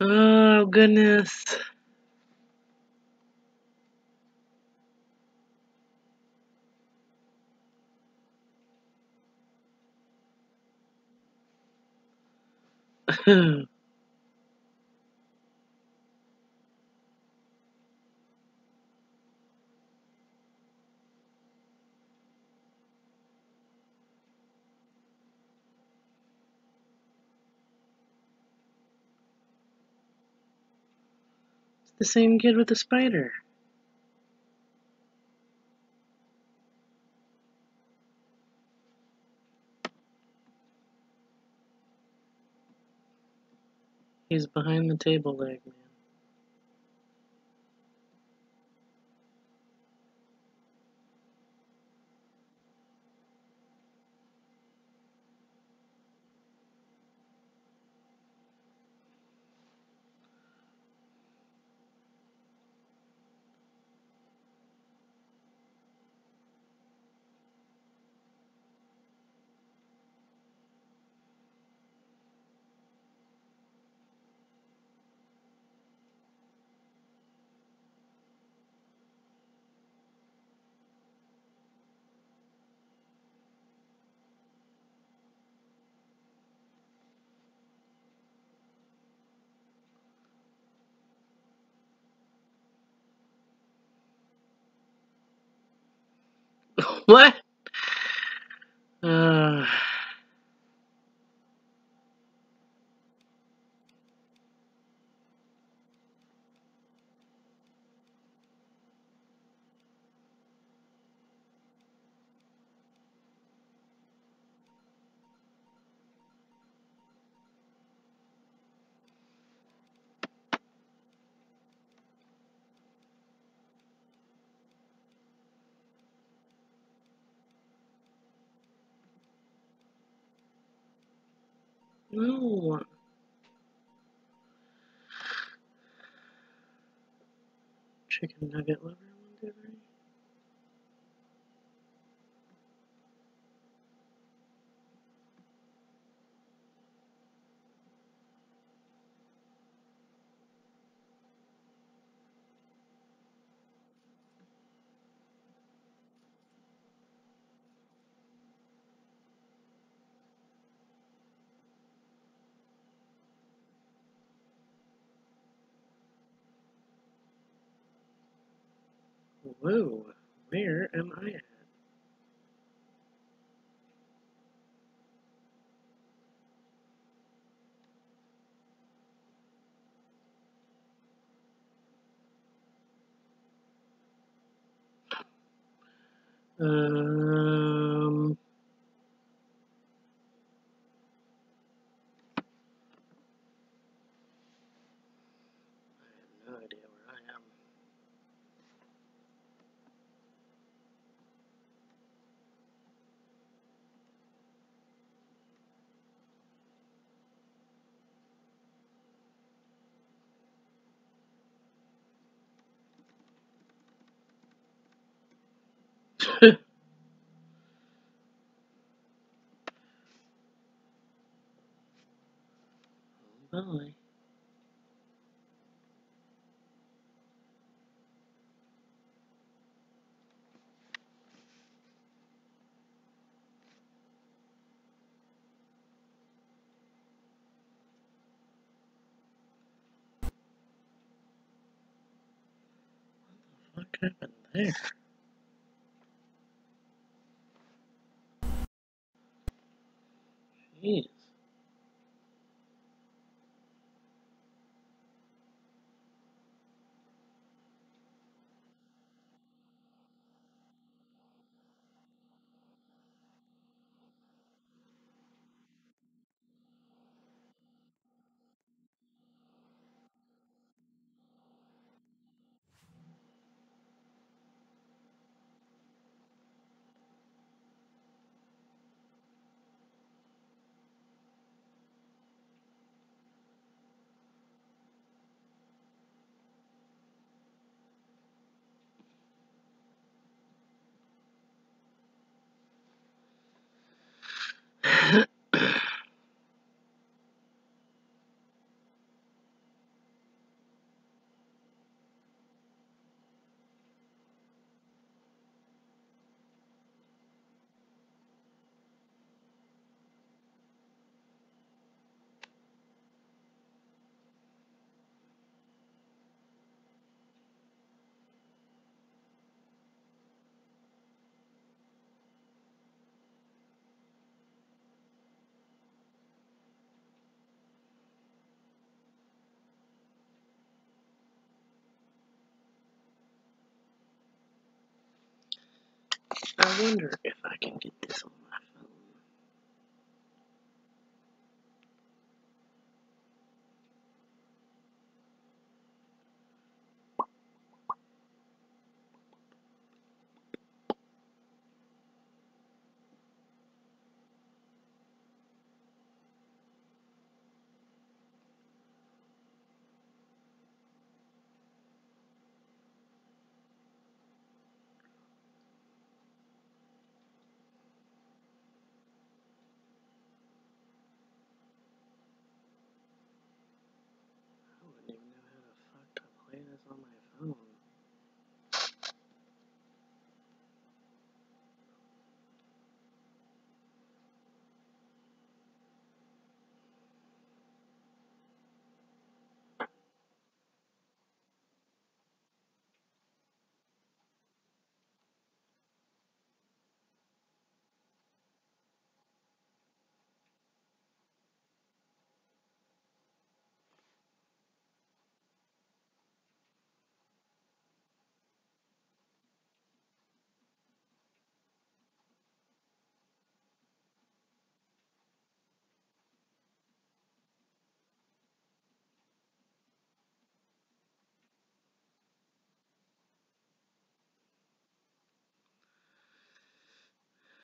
oh goodness. the same kid with the spider. He's behind the table leg, man. What? Uh, no. Chicken nugget Whoa, where am I at? Um, Oh. What happened there? Jeez. I wonder if I can get this on